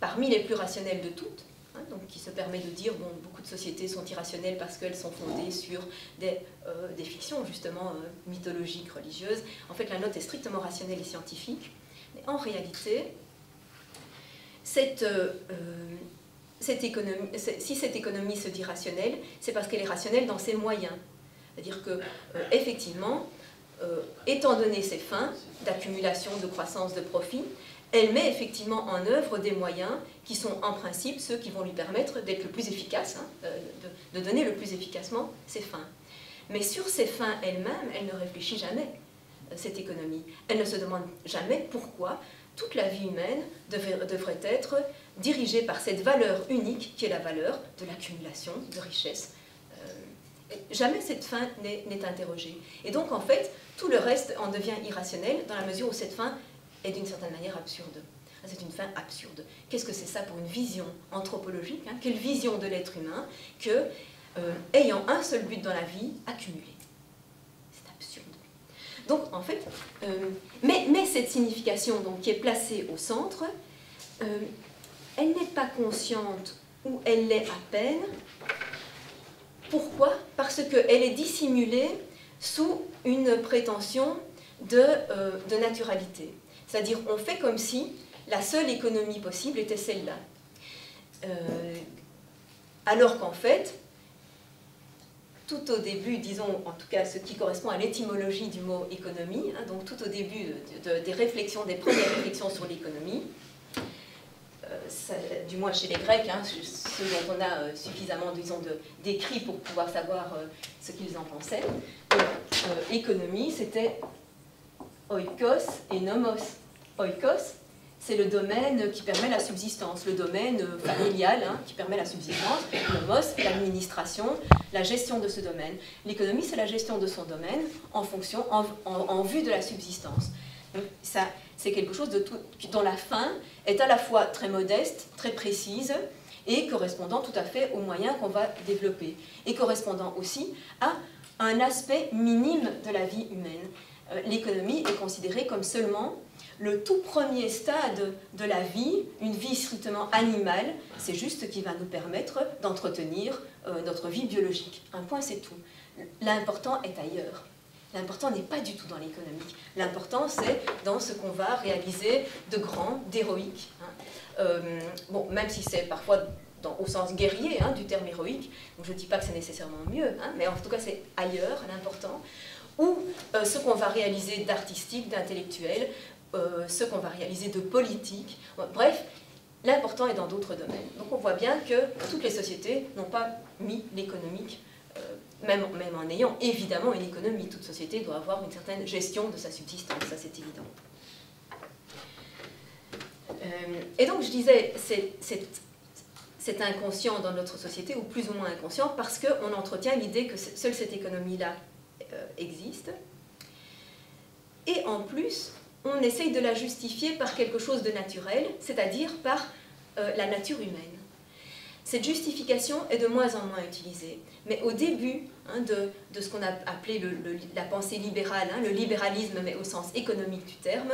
parmi les plus rationnelles de toutes, donc qui se permet de dire bon beaucoup de sociétés sont irrationnelles parce qu'elles sont fondées sur des, euh, fictions justement euh, mythologiques, religieuses. En fait, la note est strictement rationnelle et scientifique. Mais en réalité, économie, si cette économie se dit rationnelle, c'est parce qu'elle est rationnelle dans ses moyens. C'est-à-dire que, euh, effectivement, euh, étant donné ses fins d'accumulation, de croissance, de profit, elle met effectivement en œuvre des moyens qui sont en principe ceux qui vont lui permettre d'être le plus efficace, hein, euh, de, donner le plus efficacement ses fins. Mais sur ses fins elle-même, elle ne réfléchit jamais, cette économie. Elle ne se demande jamais pourquoi toute la vie humaine devrait être dirigée par cette valeur unique qui est la valeur de l'accumulation de richesses. Euh, jamais cette fin n'est interrogée. Et donc en fait, tout le reste en devient irrationnel dans la mesure où cette fin est d'une certaine manière absurde. C'est une fin absurde. Qu'est-ce que c'est ça pour une vision anthropologique hein? Quelle vision de l'être humain que, euh, ayant un seul but dans la vie, accumuler? Donc en fait, euh, mais, cette signification donc, qui est placée au centre, euh, elle n'est pas consciente ou elle l'est à peine. Pourquoi? Parce qu'elle est dissimulée sous une prétention de naturalité. C'est-à-dire on fait comme si la seule économie possible était celle-là. alors qu'en fait, tout au début, disons, en tout cas ce qui correspond à l'étymologie du mot économie, hein, donc tout au début des réflexions, des premières réflexions sur l'économie, euh, du moins chez les Grecs, hein, ceux dont on a euh, suffisamment, disons, d'écrits pour pouvoir savoir euh, ce qu'ils en pensaient. économie, c'était oikos et nomos. Oikos, c'est le domaine qui permet la subsistance, le domaine familial hein, qui permet la subsistance. Nomos, l'administration, la gestion de ce domaine. L'économie, c'est la gestion de son domaine en fonction, en, vue de la subsistance. Ça, c'est quelque chose de tout, dont la fin est à la fois très modeste, très précise, et correspondant tout à fait aux moyens qu'on va développer, et correspondant aussi à un aspect minime de la vie humaine. Euh, l'économie est considérée comme seulement le tout premier stade de la vie, une vie strictement animale, c'est juste ce qui va nous permettre d'entretenir euh, notre vie biologique. Un point, c'est tout. L'important est ailleurs. L'important n'est pas du tout dans l'économique. L'important, c'est dans ce qu'on va réaliser de grand, d'héroïque. Hein. Euh, bon, même si c'est parfois au sens guerrier hein, du terme héroïque, je ne dis pas que c'est nécessairement mieux, hein, mais en tout cas c'est ailleurs l'important, ou euh, ce qu'on va réaliser d'artistique, d'intellectuel, euh, ce qu'on va réaliser de politique. Bref, l'important est dans d'autres domaines. Donc on voit bien que toutes les sociétés n'ont pas mis l'économique, euh, même, en ayant évidemment une économie. Toute société doit avoir une certaine gestion de sa subsistance, ça c'est évident. Euh, et donc je disais, c'est inconscient dans notre société, ou plus ou moins inconscient, parce qu'on entretient l'idée que seule cette économie-là existe. Et en plus, on essaye de la justifier par quelque chose de naturel, c'est-à-dire par euh, la nature humaine. Cette justification est de moins en moins utilisée. Mais au début hein, de, ce qu'on a appelé la pensée libérale, hein, le libéralisme, mais au sens économique du terme,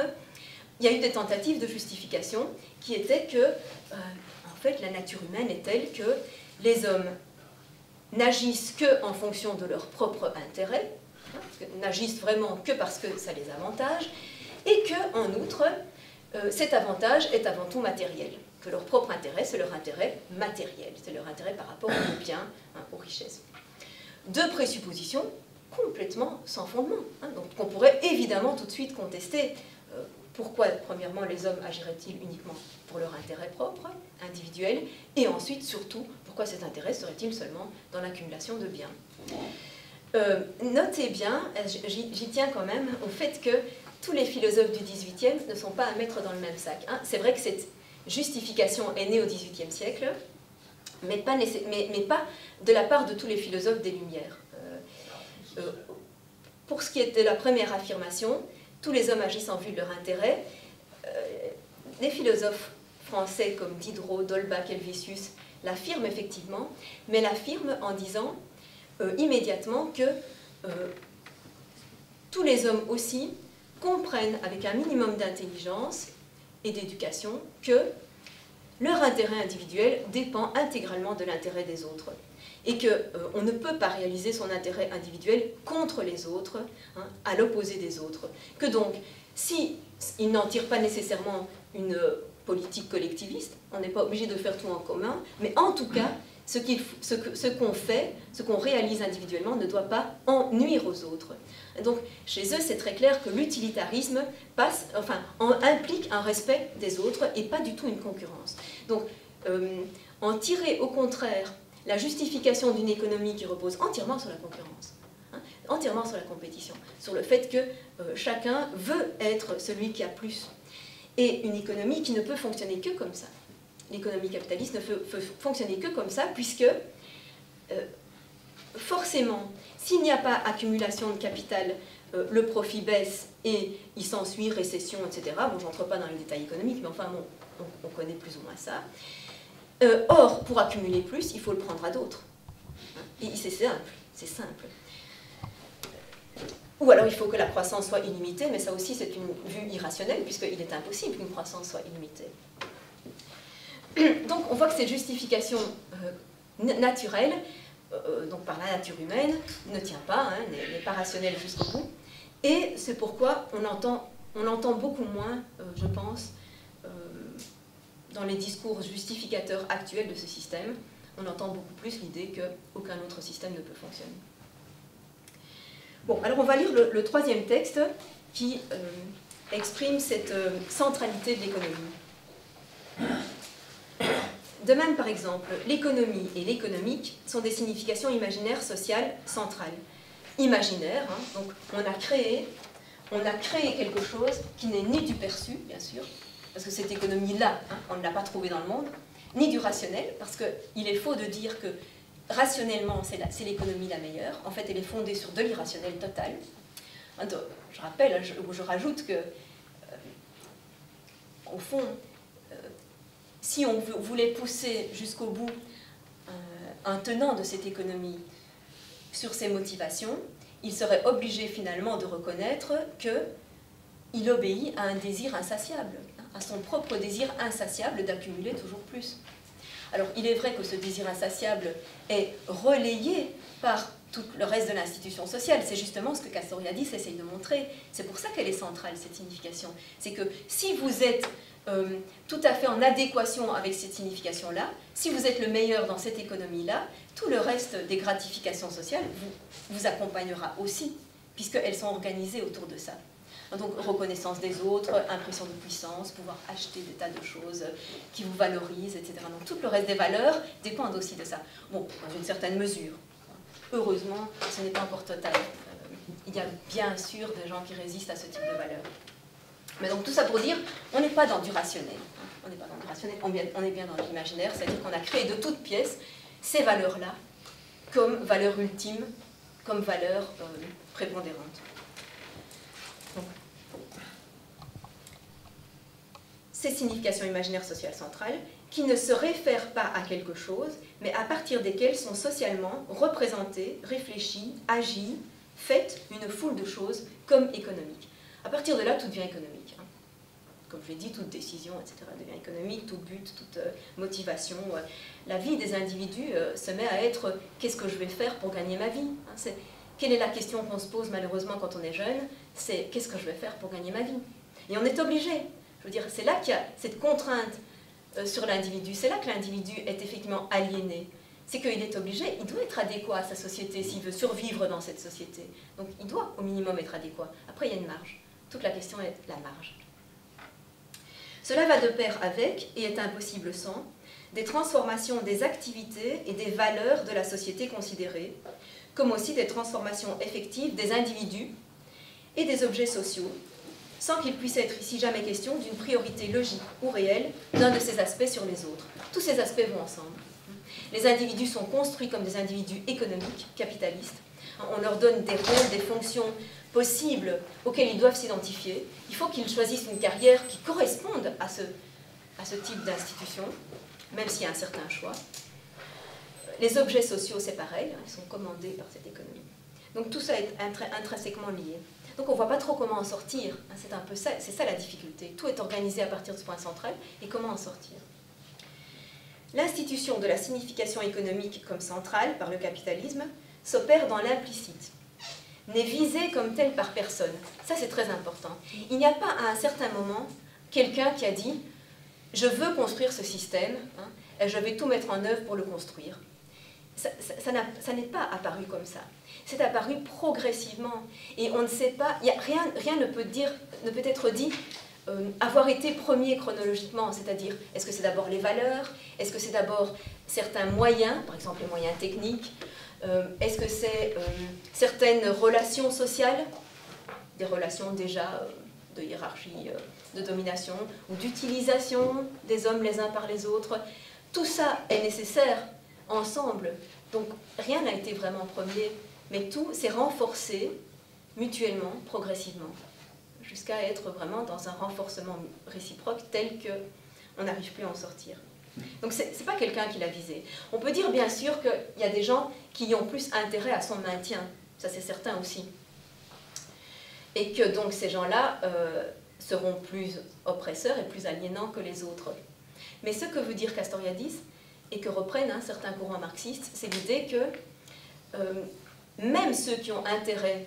il y a eu des tentatives de justification qui étaient que, euh, en fait, la nature humaine est telle que les hommes n'agissent que en fonction de leur propre intérêt, hein, n'agissent vraiment que parce que ça les avantage, et que, en outre, euh, cet avantage est avant tout matériel, que leur propre intérêt, c'est leur intérêt matériel, c'est leur intérêt par rapport aux biens, hein, aux richesses. Deux présuppositions complètement sans fondement, hein, donc qu'on pourrait évidemment tout de suite contester. Euh, pourquoi, premièrement, les hommes agiraient-ils uniquement pour leur intérêt propre, individuel, et ensuite, surtout, pourquoi cet intérêt serait-il seulement dans l'accumulation de biens euh, Notez bien, j'y tiens quand même, au fait que tous les philosophes du XVIIIe ne sont pas à mettre dans le même sac. Hein. C'est vrai que cette justification est née au XVIIIe siècle, mais pas, de la part de tous les philosophes des Lumières. Euh, euh, pour ce qui est de la première affirmation, tous les hommes agissent en vue de leur intérêt. les philosophes français comme Diderot, Dolbach, Helvétius l'affirment effectivement, mais l'affirment en disant euh, immédiatement que euh, tous les hommes aussi comprennent avec un minimum d'intelligence et d'éducation que leur intérêt individuel dépend intégralement de l'intérêt des autres et qu'on euh, ne peut pas réaliser son intérêt individuel contre les autres, hein, à l'opposé des autres. Que donc, si il n'en tire pas nécessairement une politique collectiviste, on n'est pas obligé de faire tout en commun, mais en tout cas, ce qu'on fait, ce qu'on réalise individuellement ne doit pas en nuire aux autres. Donc, chez eux, c'est très clair que l'utilitarisme implique un respect des autres et pas du tout une concurrence. Donc, euh, en tirer au contraire la justification d'une économie qui repose entièrement sur la concurrence, hein, entièrement sur la compétition, sur le fait que euh, chacun veut être celui qui a plus et une économie qui ne peut fonctionner que comme ça. L'économie capitaliste ne peut, fonctionner que comme ça, puisque euh, forcément, s'il n'y a pas accumulation de capital, euh, le profit baisse et il s'ensuit récession, etc. Bon, j'entre pas dans les détails économiques, mais enfin, bon, on, connaît plus ou moins ça. Euh, or, pour accumuler plus, il faut le prendre à d'autres. Et c'est simple, c'est simple. Ou alors il faut que la croissance soit illimitée, mais ça aussi c'est une vue irrationnelle, puisqu'il est impossible qu'une croissance soit illimitée. Donc on voit que cette justification euh, naturelle, euh, donc par la nature humaine, ne tient pas, hein, n'est pas rationnelle jusqu'au bout. Et c'est pourquoi on entend, beaucoup moins, euh, je pense, dans les discours justificateurs actuels de ce système, on entend beaucoup plus l'idée qu'aucun autre système ne peut fonctionner. Bon, alors on va lire le, troisième texte qui exprime cette centralité de l'économie. De même, par exemple, l'économie et l'économique sont des significations imaginaires sociales centrales. Imaginaire, hein, donc on a créé, on a créé quelque chose qui n'est ni du perçu, bien sûr, parce que cette économie-là, hein, on ne l'a pas trouvée dans le monde, ni du rationnel, parce qu'il est faux de dire que rationnellement, c'est l'économie la meilleure. En fait, elle est fondée sur de l'irrationnel total. Je rappelle, je, je rajoute que, euh, au fond, si on voulait pousser jusqu'au bout euh, un tenant de cette économie sur ses motivations, il serait obligé finalement de reconnaître qu'il obéit à un désir insatiable, à son propre désir insatiable d'accumuler toujours plus. Alors, il est vrai que ce désir insatiable est relayé par tout le reste de l'institution sociale. C'est justement ce que Castoriadis essaye de montrer. C'est pour ça qu'elle est centrale, cette signification. C'est que si vous êtes euh, tout à fait en adéquation avec cette signification-là, si vous êtes le meilleur dans cette économie-là, tout le reste des gratifications sociales vous, vous accompagnera aussi, puisqu'elles sont organisées autour de ça. Donc reconnaissance des autres, impression de puissance, pouvoir acheter des tas de choses qui vous valorisent, etc. Donc tout le reste des valeurs dépendent aussi de ça. Bon, dans une certaine mesure. Heureusement, ce n'est pas encore total. Euh, il y a bien sûr des gens qui résistent à ce type de valeurs. Mais donc tout ça pour dire, on n'est pas dans du rationnel. On n'est pas dans du rationnel, on est bien dans l'imaginaire, c'est-à-dire qu'on a créé de toutes pièces ces valeurs-là comme valeur ultime, comme valeur euh, prépondérante. ces significations imaginaires sociales centrales qui ne se réfèrent pas à quelque chose, mais à partir desquelles sont socialement représentées, réfléchies, agies, faites une foule de choses comme économiques. À partir de là, tout devient économique. Comme je l'ai dit, toute décision, etc., devient économique, tout but, toute motivation. la vie des individus se met à être qu'est-ce que je vais faire pour gagner ma vie hein, Quelle est la question qu'on se pose malheureusement quand on est jeune C'est qu'est-ce que je vais faire pour gagner ma vie? Et on est obligé. Je veux dire, c'est là qu'il y a cette contrainte sur l'individu. C'est là que l'individu est effectivement aliéné c'est qu'il est obligé, il doit être adéquat à sa société s'il veut survivre dans cette société. Donc il doit au minimum être adéquat. Après, il y a une marge. Toute la question est la marge. Cela va de pair avec, et est impossible sans, des transformations des activités et des valeurs de la société considérée, comme aussi des transformations effectives des individus et des objets sociaux, sans qu'il puisse être ici jamais question d'une priorité logique ou réelle d'un de ces aspects sur les autres. Tous ces aspects vont ensemble. Les individus sont construits comme des individus économiques, capitalistes. On leur donne des rôles, des fonctions possibles auxquelles ils doivent s'identifier. Il faut qu'ils choisissent une carrière qui corresponde à ce, à ce type d'institution, même s'il y a un certain choix. Les objets sociaux, c'est pareil, hein, ils sont commandés par cette économie. Donc tout ça est intrinsèquement lié. Donc on ne voit pas trop comment en sortir. Hein, c'est un peu ça, c'est ça la difficulté. Tout est organisé à partir de ce point central, et comment en sortir? L'institution de la signification économique comme centrale par le capitalisme s'opère dans l'implicite, n'est visée comme telle par personne. Ça, c'est très important. Il n'y a pas à un certain moment quelqu'un qui a dit Je veux construire ce système, hein, et je vais tout mettre en œuvre pour le construire. Ça, n'est pas apparu comme ça. C'est apparu progressivement. Et on ne sait pas, rien, ne, peut être dit euh, avoir été premier chronologiquement, c'est-à-dire est-ce que c'est d'abord les valeurs, est-ce que c'est d'abord certains moyens, par exemple les moyens techniques, est-ce que c'est euh, certaines relations sociales, des relations déjà de hiérarchie, de domination ou d'utilisation des hommes les uns par les autres, tout ça est nécessaire ensemble. Donc rien n'a été vraiment premier, mais tout s'est renforcé mutuellement, progressivement jusqu'à être vraiment dans un renforcement réciproque tel qu'on n'arrive plus à en sortir. Donc ce n'est pas quelqu'un qui l'a visé. On peut dire bien sûr qu'il y a des gens qui ont plus intérêt à son maintien, ça c'est certain aussi. Et que donc ces gens-là euh, seront plus oppresseurs et plus aliénants que les autres. Mais ce que veut dire Castoriadis, et que reprennent un certain courant marxiste, c'est l'idée que euh, même ceux qui ont intérêt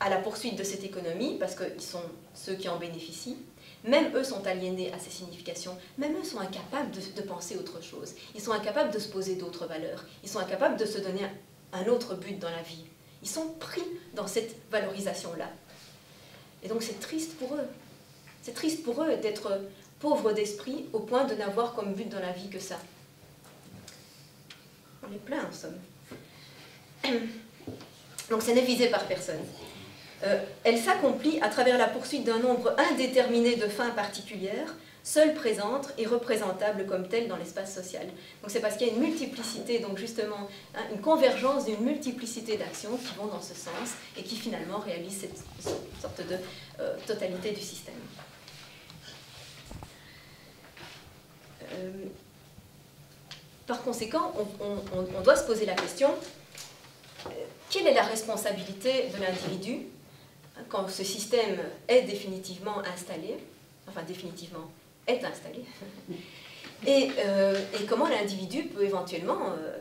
à la poursuite de cette économie, parce qu'ils sont ceux qui en bénéficient, même eux sont aliénés à ces significations, même eux sont incapables de, penser autre chose, ils sont incapables de se poser d'autres valeurs, ils sont incapables de se donner un, autre but dans la vie. Ils sont pris dans cette valorisation-là. Et donc c'est triste pour eux. C'est triste pour eux d'être pauvres d'esprit au point de n'avoir comme but dans la vie que ça. On est plein en somme. Donc ça n'est visé par personne. Euh, elle s'accomplit à travers la poursuite d'un nombre indéterminé de fins particulières, seules présentes et représentables comme telles dans l'espace social. Donc c'est parce qu'il y a une multiplicité, donc justement hein, une convergence d'une multiplicité d'actions qui vont dans ce sens et qui finalement réalisent cette sorte de euh, totalité du système. Euh, par conséquent, on, doit se poser la question, quelle est la responsabilité de l'individu quand ce système est définitivement installé, enfin définitivement est installé, et, euh, et comment l'individu peut éventuellement euh,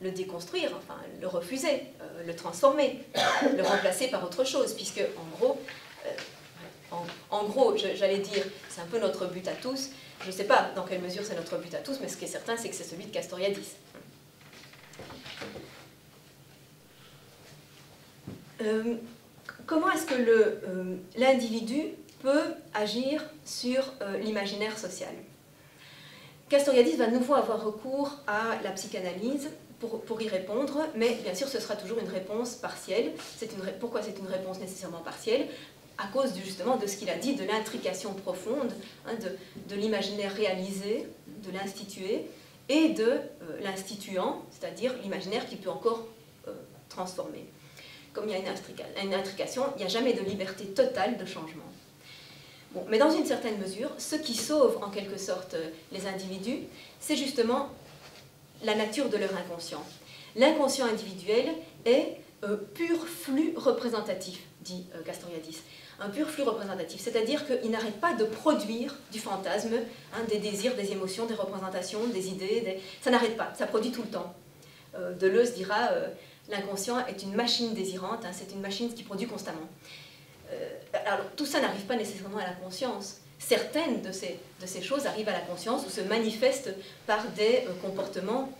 le déconstruire, enfin le refuser, euh, le transformer, le remplacer par autre chose, puisque en gros, en, gros, j'allais dire, c'est un peu notre but à tous. Je ne sais pas dans quelle mesure c'est notre but à tous, mais ce qui est certain, c'est que c'est celui de Castoriadis. Comment est-ce que euh, l'individu peut agir sur euh, l'imaginaire social? Castoriadis va de nouveau avoir recours à la psychanalyse pour, y répondre, mais bien sûr ce sera toujours une réponse partielle. Pourquoi c'est une réponse nécessairement partielle? À cause justement de ce qu'il a dit, de l'intrication profonde, hein, de, de l'imaginaire réalisé, de l'institué, et de euh, l'instituant, c'est-à-dire l'imaginaire qui peut encore transformer comme il y a une, intrication, il n'y a jamais de liberté totale de changement. Bon, mais dans une certaine mesure, ce qui sauve en quelque sorte euh, les individus, c'est justement la nature de leur inconscient. L'inconscient individuel est euh, pur flux représentatif. dit Castoriadis. Un pur flux représentatif, c'est-à-dire qu'il n'arrête pas de produire du fantasme, hein, des désirs, des émotions, des représentations, des idées, ça n'arrête pas, ça produit tout le temps. Deleuze dira l'inconscient est une machine désirante, hein, c'est une machine qui produit constamment. alors tout ça n'arrive pas nécessairement à la conscience, certaines de ces, choses arrivent à la conscience ou se manifestent par des euh, comportements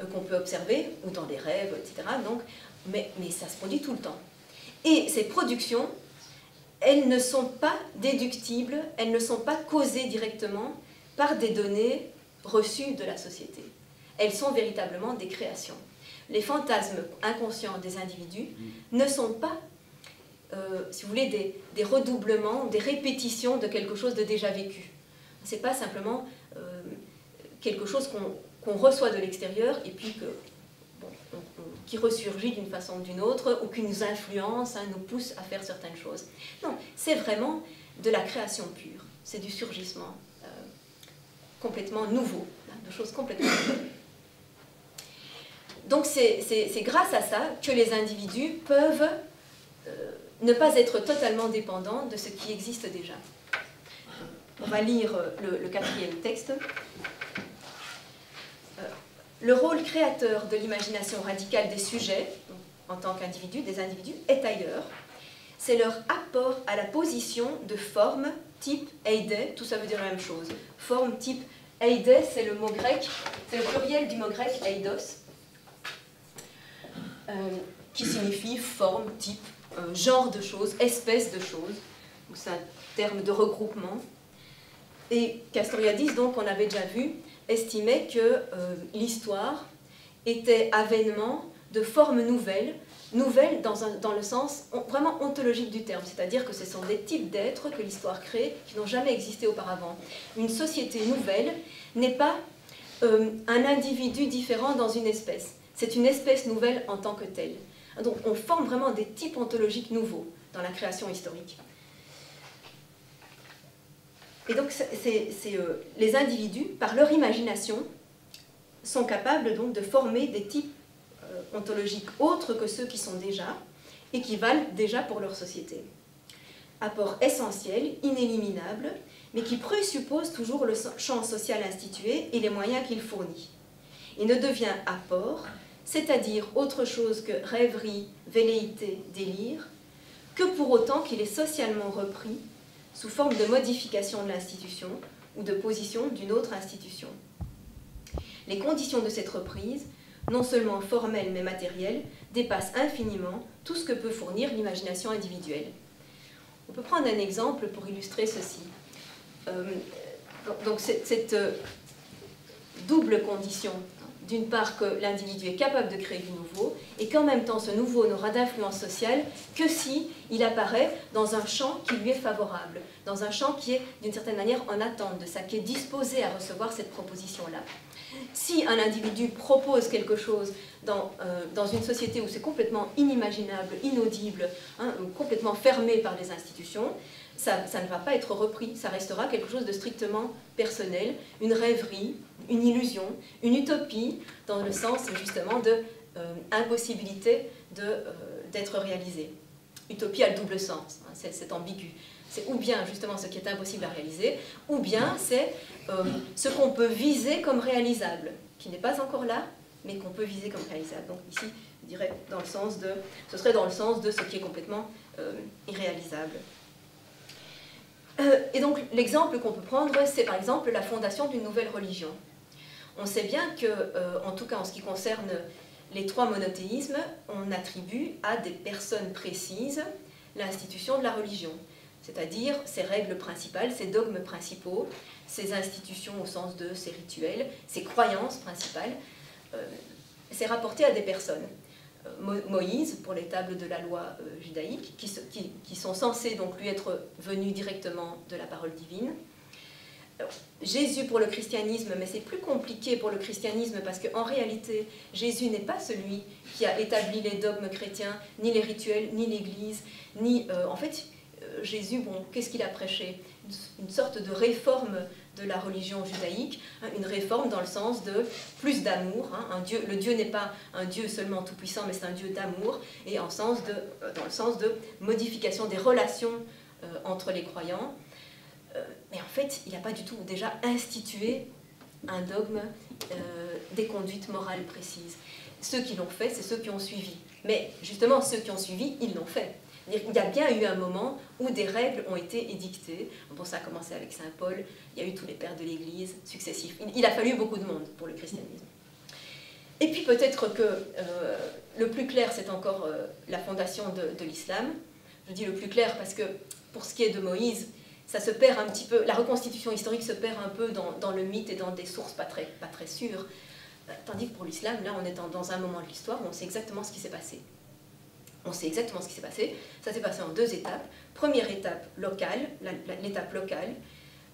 euh, qu'on peut observer, ou dans des rêves, etc. Donc, mais ça se produit tout le temps. Et ces productions, elles ne sont pas déductibles, elles ne sont pas causées directement par des données reçues de la société. Elles sont véritablement des créations. Les fantasmes inconscients des individus ne sont pas euh, si vous voulez, des, redoublements, des répétitions de quelque chose de déjà vécu. Ce n'est pas simplement euh, quelque chose qu'on reçoit de l'extérieur et puis que, qui ressurgit d'une façon ou d'une autre ou qui nous influence, hein, nous pousse à faire certaines choses. Non, c'est vraiment de la création pure, c'est du surgissement euh, complètement nouveau, hein, de choses complètement nouvelles. Donc c'est grâce à ça que les individus peuvent ne pas être totalement dépendant de ce qui existe déjà. On va lire le, quatrième texte. Euh, le rôle créateur de l'imagination radicale des sujets, en tant qu'individus, des individus, est ailleurs. C'est leur apport à la position de forme, type, eide, tout ça veut dire la même chose. Forme, type, eide, c'est le mot grec, c'est le pluriel du mot grec eidos, euh, qui signifie forme, type, genre de choses, espèce de choses, c'est un terme de regroupement. Et Castoriadis, donc, on avait déjà vu, estimait que euh, l'histoire était avènement de formes nouvelles, nouvelles dans, le sens vraiment ontologique du terme, c'est-à-dire que ce sont des types d'êtres que l'histoire crée qui n'ont jamais existé auparavant. Une société nouvelle n'est pas euh, un individu différent dans une espèce, c'est une espèce nouvelle en tant que telle. Donc on forme vraiment des types ontologiques nouveaux dans la création historique. Et donc euh, les individus, par leur imagination, sont capables donc de former des types euh, ontologiques autres que ceux qui sont déjà et qui valent déjà pour leur société. Apport essentiel, inéliminable, mais qui présuppose toujours le champ social institué et les moyens qu'il fournit. Il ne devient apport c'est-à-dire autre chose que rêverie, velléité, délire, que pour autant qu'il est socialement repris sous forme de modification de l'institution ou de position d'une autre institution. Les conditions de cette reprise, non seulement formelles mais matérielles, dépassent infiniment tout ce que peut fournir l'imagination individuelle. On peut prendre un exemple pour illustrer ceci. Euh, donc cette euh, double condition d'une part que l'individu est capable de créer du nouveau, et qu'en même temps ce nouveau n'aura d'influence sociale que si il apparaît dans un champ qui lui est favorable, dans un champ qui est d'une certaine manière en attente de ça, qui est disposé à recevoir cette proposition-là. Si un individu propose quelque chose dans, euh, dans une société où c'est complètement inimaginable, inaudible, hein, complètement fermé par les institutions, ça, ça, ne va pas être repris, ça restera quelque chose de strictement personnel, une rêverie, une illusion, une utopie, dans le sens justement de euh, impossibilité euh, d'être réalisé. Utopie a le double sens, hein, c'est ambigu. C'est ou bien justement ce qui est impossible à réaliser, ou bien c'est euh, ce qu'on peut viser comme réalisable, qui n'est pas encore là, mais qu'on peut viser comme réalisable. Donc ici, je dirais dans le sens de, ce serait dans le sens de ce qui est complètement irréalisable. et donc l'exemple qu'on peut prendre, c'est par exemple la fondation d'une nouvelle religion on sait bien que, euh, en tout cas en ce qui concerne les trois monothéismes, on attribue à des personnes précises l'institution de la religion, c'est-à-dire ses règles principales, ses dogmes principaux, ses institutions au sens de ses rituels, ses croyances principales. Euh, c'est rapporté à des personnes. Euh, Moïse, pour les tables de la loi judaïque, qui, sont censées donc lui être venues directement de la parole divine. Jésus pour le christianisme, mais c'est plus compliqué pour le christianisme parce qu'en réalité, Jésus n'est pas celui qui a établi les dogmes chrétiens, ni les rituels, ni l'Église, ni... Euh, en fait, euh, Jésus, bon, qu'est-ce qu'il a prêché? Une sorte de réforme de la religion judaïque, hein, une réforme dans le sens de plus d'amour. Hein, le Dieu n'est pas un Dieu seulement tout-puissant, mais c'est un Dieu d'amour, et en sens de, euh, dans le sens de modification des relations entre les croyants. Euh, mais en fait, il n'a pas du tout déjà institué un dogme des conduites morales précises. Ceux qui l'ont fait, c'est ceux qui ont suivi. Mais justement, ceux qui ont suivi, ils l'ont fait. Il y a bien eu un moment où des règles ont été édictées. Bon, ça a commencé avec Saint Paul, il y a eu tous les pères de l'Église successifs. Il a fallu beaucoup de monde pour le christianisme. Et puis peut-être que euh, le plus clair, c'est encore euh, la fondation de, l'islam. Je dis le plus clair parce que pour ce qui est de Moïse, ça se perd un petit peu, la reconstitution historique se perd un peu dans, le mythe et dans des sources pas très, pas très sûres. Euh, tandis que pour l'islam, là, on est dans un moment de l'histoire où on sait exactement ce qui s'est passé. On sait exactement ce qui s'est passé. Ça s'est passé en deux étapes. Première étape locale, l'étape locale.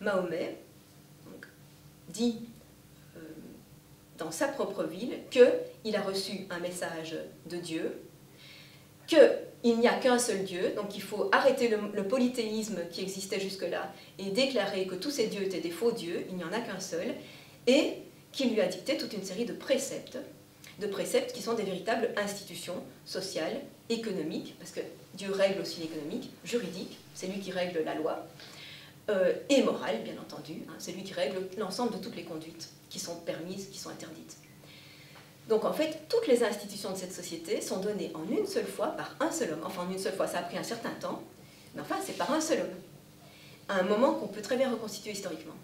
Mahomet dit euh, dans sa propre ville qu'il a reçu un message de Dieu, qu'il n'y a qu'un seul Dieu, donc il faut arrêter le, polythéisme qui existait jusque-là et déclarer que tous ces dieux étaient des faux dieux, il n'y en a qu'un seul, et qu'il lui a dicté toute une série de préceptes de préceptes qui sont des véritables institutions sociales, économiques, parce que Dieu règle aussi l'économique, juridique, c'est lui qui règle la loi, euh, et morale, bien entendu, hein, c'est lui qui règle l'ensemble de toutes les conduites qui sont permises, qui sont interdites. Donc en fait, toutes les institutions de cette société sont données en une seule fois par un seul homme. Enfin, en une seule fois, ça a pris un certain temps, mais enfin, c'est par un seul homme. À un moment qu'on peut très bien reconstituer historiquement.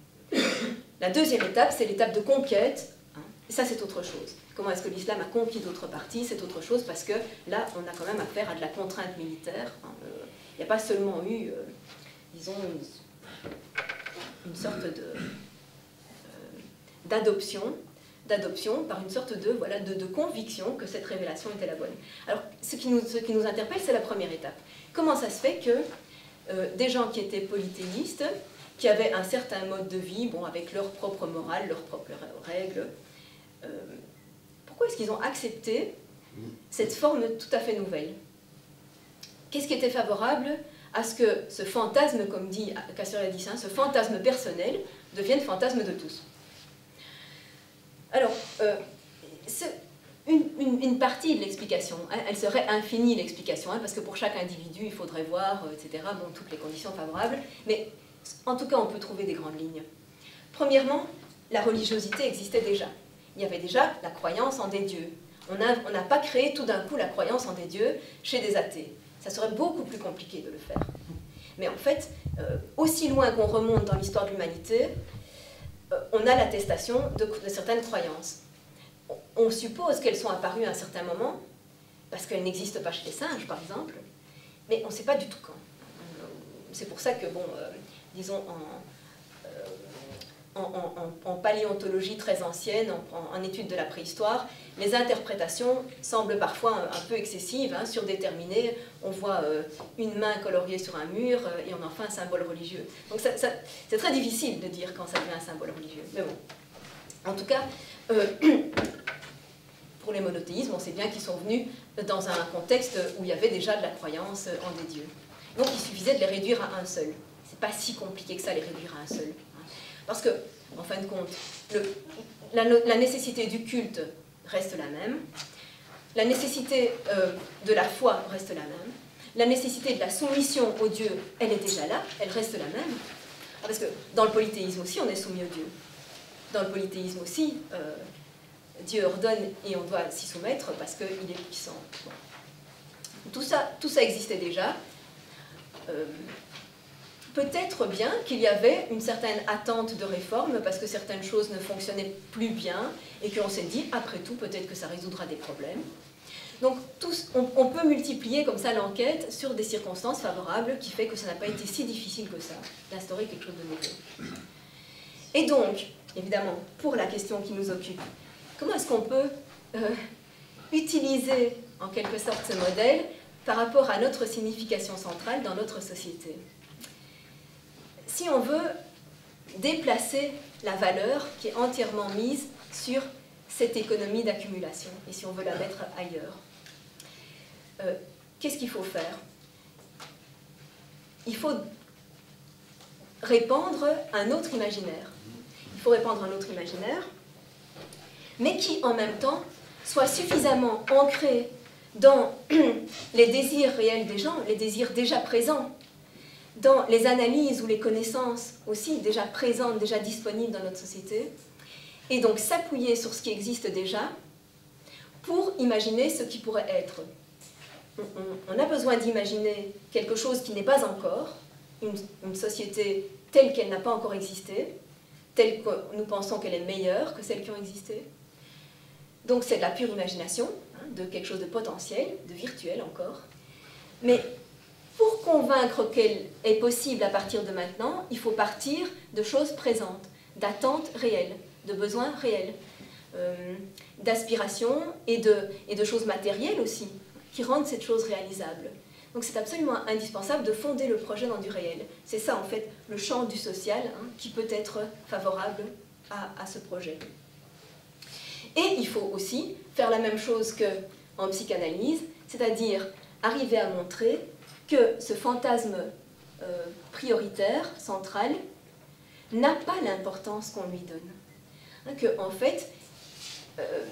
La deuxième étape, c'est l'étape de conquête. Hein, et ça, c'est autre chose. Comment est-ce que l'islam a conquis d'autres parties C'est autre chose parce que là, on a quand même affaire à de la contrainte militaire. Euh, il n'y a pas seulement eu, euh, disons, une, sorte euh, d'adoption, d'adoption par une sorte de, voilà, de, conviction que cette révélation était la bonne. Alors, ce qui nous, ce qui nous interpelle, c'est la première étape. Comment ça se fait que des gens qui étaient polythéistes, qui avaient un certain mode de vie, bon, avec leur propre morale, leurs propres règles, pourquoi est-ce qu'ils ont accepté cette forme tout à fait nouvelle? Qu'est-ce qui était favorable à ce que ce fantasme, comme dit Cassirer Ladissin, ce fantasme personnel devienne fantasme de tous? Alors, euh, une, partie de l'explication, hein, elle serait infinie l'explication, hein, parce que pour chaque individu, il faudrait voir, euh, etc., bon, toutes les conditions favorables, mais en tout cas, on peut trouver des grandes lignes. Premièrement, la religiosité existait déjà il y avait déjà la croyance en des dieux. On n'a pas créé tout d'un coup la croyance en des dieux chez des athées. Ça serait beaucoup plus compliqué de le faire. Mais en fait, euh, aussi loin qu'on remonte dans l'histoire de l'humanité, on a l'attestation de, certaines croyances. On, suppose qu'elles sont apparues à un certain moment, parce qu'elles n'existent pas chez les singes, par exemple, mais on ne sait pas du tout quand. C'est pour ça que, bon, euh, disons, en, en, paléontologie très ancienne, en, étude de la préhistoire, les interprétations semblent parfois un, peu excessives, hein, surdéterminées. On voit euh, une main coloriée sur un mur euh, et on en fait un symbole religieux. Donc c'est très difficile de dire quand ça devient un symbole religieux. Mais bon, en tout cas, euh, pour les monothéismes, on sait bien qu'ils sont venus dans un contexte où il y avait déjà de la croyance en des dieux. Donc il suffisait de les réduire à un seul. C'est pas si compliqué que ça, les réduire à un seul. Parce que, en fin de compte, la, nécessité du culte reste la même, la nécessité euh, de la foi reste la même, la nécessité de la soumission au Dieu, elle est déjà là, elle reste la même. Parce que dans le polythéisme aussi, on est soumis au Dieu. Dans le polythéisme aussi, euh, Dieu ordonne et on doit s'y soumettre parce qu'il est puissant. Tout, ça, tout ça existait déjà. Euh, peut-être bien qu'il y avait une certaine attente de réforme parce que certaines choses ne fonctionnaient plus bien et qu'on s'est dit, après tout, peut-être que ça résoudra des problèmes. Donc on, peut multiplier comme ça l'enquête sur des circonstances favorables qui fait que ça n'a pas été si difficile que ça d'instaurer quelque chose de nouveau. Et donc, évidemment, pour la question qui nous occupe, comment est-ce qu'on peut euh, utiliser en quelque sorte ce modèle par rapport à notre signification centrale dans notre société? Si on veut déplacer la valeur qui est entièrement mise sur cette économie d'accumulation, et si on veut la mettre ailleurs, euh, qu'est-ce qu'il faut faire? Il faut répandre un autre imaginaire. Il faut répandre un autre imaginaire, mais qui en même temps soit suffisamment ancré dans les désirs réels des gens, les désirs déjà présents, dans les analyses ou les connaissances aussi déjà présentes, déjà disponibles dans notre société, et donc s'appuyer sur ce qui existe déjà pour imaginer ce qui pourrait être. On, a besoin d'imaginer quelque chose qui n'est pas encore, une, société telle qu'elle n'a pas encore existé, telle que nous pensons qu'elle est meilleure que celles qui ont existé. Donc c'est de la pure imagination, hein, de quelque chose de potentiel, de virtuel encore. Mais pour convaincre qu'elle est possible à partir de maintenant, il faut partir de choses présentes, d'attentes réelles, de besoins réels, euh, d'aspirations et de, et de choses matérielles aussi, qui rendent cette chose réalisable. Donc c'est absolument indispensable de fonder le projet dans du réel. C'est ça en fait le champ du social hein, qui peut être favorable à, ce projet. Et il faut aussi faire la même chose qu'en psychanalyse, c'est-à-dire arriver à montrer que ce fantasme euh, prioritaire, central, n'a pas l'importance qu'on lui donne. Hein, que en fait, euh,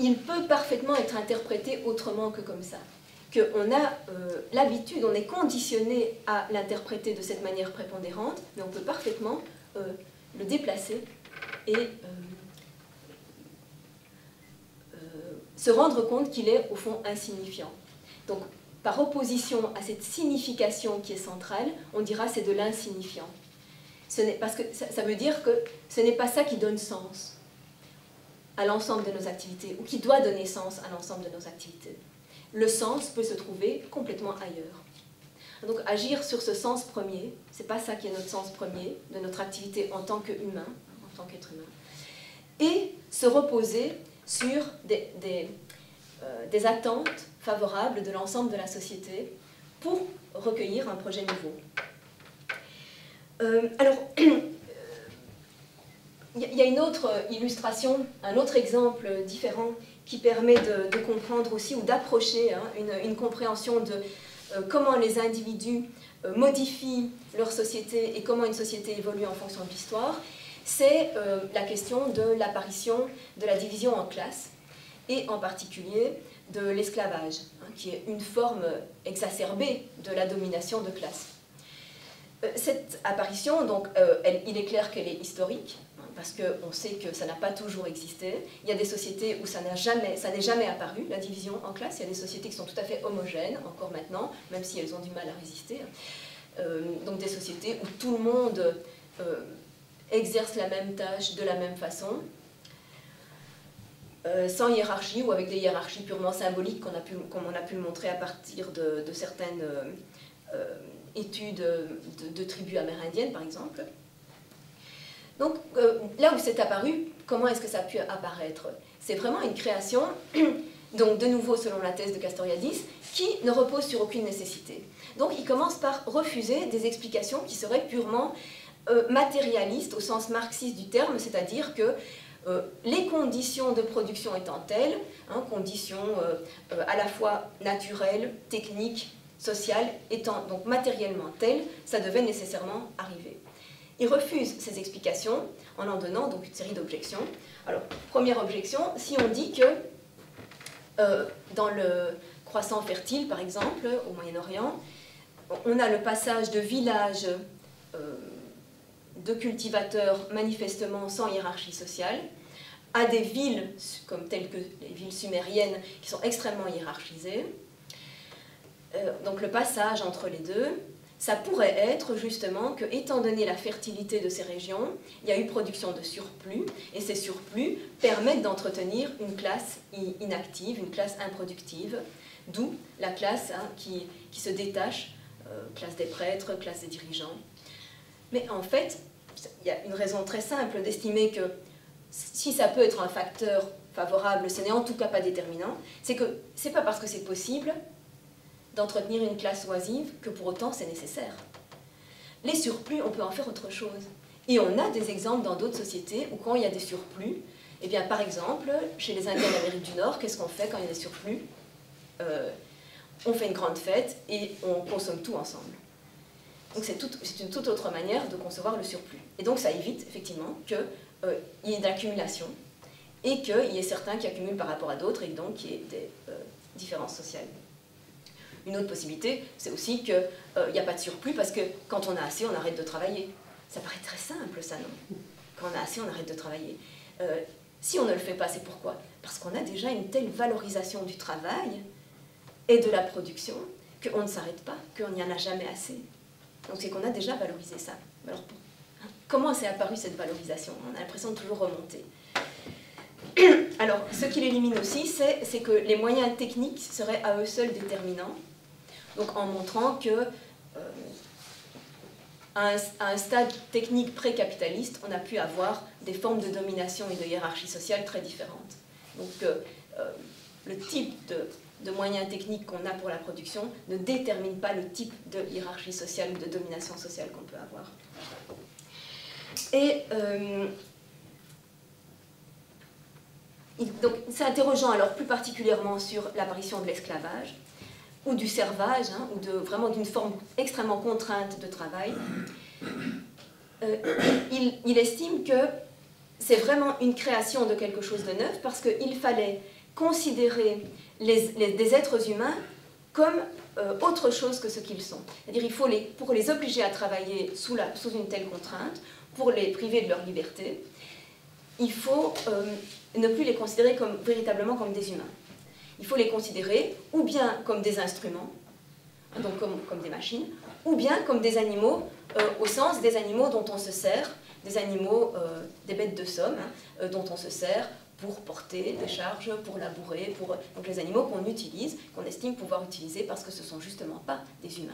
il peut parfaitement être interprété autrement que comme ça qu'on a euh, l'habitude, on est conditionné à l'interpréter de cette manière prépondérante, mais on peut parfaitement le déplacer et se rendre compte qu'il est au fond insignifiant. Donc, par opposition à cette signification qui est centrale, on dira c'est de l'insignifiant. Parce que ça veut dire que ce n'est pas ça qui donne sens à l'ensemble de nos activités, ou qui doit donner sens à l'ensemble de nos activités le sens peut se trouver complètement ailleurs. Donc agir sur ce sens premier, c'est pas ça qui est notre sens premier de notre activité en tant qu'humain, en tant qu'être humain, et se reposer sur des, des, euh, attentes favorables de l'ensemble de la société pour recueillir un projet nouveau. Euh, alors, il y a une autre illustration, un autre exemple différent qui permet de, comprendre aussi ou d'approcher hein, une, compréhension de euh, comment les individus euh, modifient leur société et comment une société évolue en fonction de l'histoire, c'est euh, la question de l'apparition de la division en classes et en particulier de l'esclavage, hein, qui est une forme exacerbée de la domination de classe. Cette apparition, donc, il est clair qu'elle est historique, parce qu'on sait que ça n'a pas toujours existé. Il y a des sociétés où ça n'est jamais apparu, la division en classe. Il y a des sociétés qui sont tout à fait homogènes, encore maintenant, même si elles ont du mal à résister. Euh, donc des sociétés où tout le monde euh, exerce la même tâche de la même façon, euh, sans hiérarchie ou avec des hiérarchies purement symboliques, qu'on a pu, comme on a pu le montrer à partir de, certaines études de, tribus amérindiennes, par exemple. Donc euh, là où c'est apparu, comment est-ce que ça a pu apparaître? C'est vraiment une création, donc de nouveau selon la thèse de Castoriadis, qui ne repose sur aucune nécessité. Donc il commence par refuser des explications qui seraient purement euh, matérialistes au sens marxiste du terme, c'est-à-dire que euh, les conditions de production étant telles, hein, conditions à la fois naturelles, techniques, sociales, étant donc matériellement telles, ça devait nécessairement arriver. Il refuse ces explications en en donnant donc une série d'objections. Alors, première objection, si on dit que euh, dans le croissant fertile, par exemple, au Moyen-Orient, on a le passage de villages euh, de cultivateurs manifestement sans hiérarchie sociale à des villes comme telles que les villes sumériennes qui sont extrêmement hiérarchisées. Euh, donc le passage entre les deux, ça pourrait être justement que, étant donné la fertilité de ces régions, il y a eu production de surplus, et ces surplus permettent d'entretenir une classe inactive, une classe improductive, d'où la classe hein, qui, se détache, euh, classe des prêtres, classe des dirigeants. Mais en fait, il y a une raison très simple d'estimer que si ça peut être un facteur favorable, ce n'est en tout cas pas déterminant, c'est que c'est pas parce que c'est possible d'entretenir une classe oisive que pour autant c'est nécessaire. Les surplus, on peut en faire autre chose. Et on a des exemples dans d'autres sociétés où quand il y a des surplus, eh bien par exemple, chez les Indiens d'Amérique du Nord, qu'est-ce qu'on fait quand il y a des surplus? Euh, On fait une grande fête et on consomme tout ensemble. Donc c'est une toute autre manière de concevoir le surplus. Et donc ça évite effectivement qu'il euh, y ait de l'accumulation et qu'il y ait certains qui accumulent par rapport à d'autres et donc qu'il y ait des euh, différences sociales. Une autre possibilité, c'est aussi qu'il n'y a pas de surplus parce que quand on a assez, on arrête de travailler. Ça paraît très simple ça, non? Quand on a assez, on arrête de travailler. si on ne le fait pas, c'est pourquoi? Parce qu'on a déjà une telle valorisation du travail et de la production qu'on ne s'arrête pas, qu'on n'y en a jamais assez. Donc c'est qu'on a déjà valorisé ça. Alors comment s'est apparue cette valorisation? On a l'impression de toujours remonter. Alors ce qu'il élimine aussi, c'est que les moyens techniques seraient à eux seuls déterminants. Donc en montrant que euh, à, un, stade technique pré-capitaliste, on a pu avoir des formes de domination et de hiérarchie sociale très différentes. Donc euh, euh, le type de de moyens techniques qu'on a pour la production ne détermine pas le type de hiérarchie sociale ou de domination sociale qu'on peut avoir. Et euh, donc c'est interrogeant alors plus particulièrement sur l'apparition de l'esclavage ou du servage, hein, ou de, vraiment d'une forme extrêmement contrainte de travail. Euh, il estime que c'est vraiment une création de quelque chose de neuf parce qu'il fallait considérer des êtres humains comme euh, autre chose que ce qu'ils sont. C'est-à-dire il faut pour les obliger à travailler sous, une telle contrainte, pour les priver de leur liberté, il faut euh, ne plus les considérer comme, véritablement comme des humains. Il faut les considérer ou bien comme des instruments, hein, donc comme, comme des machines, ou bien comme des animaux, euh, au sens des animaux dont on se sert, des animaux, des bêtes de somme, hein, dont on se sert pour porter des charges, pour labourer, pour donc les animaux qu'on utilise, qu'on estime pouvoir utiliser parce que ce sont justement pas des humains.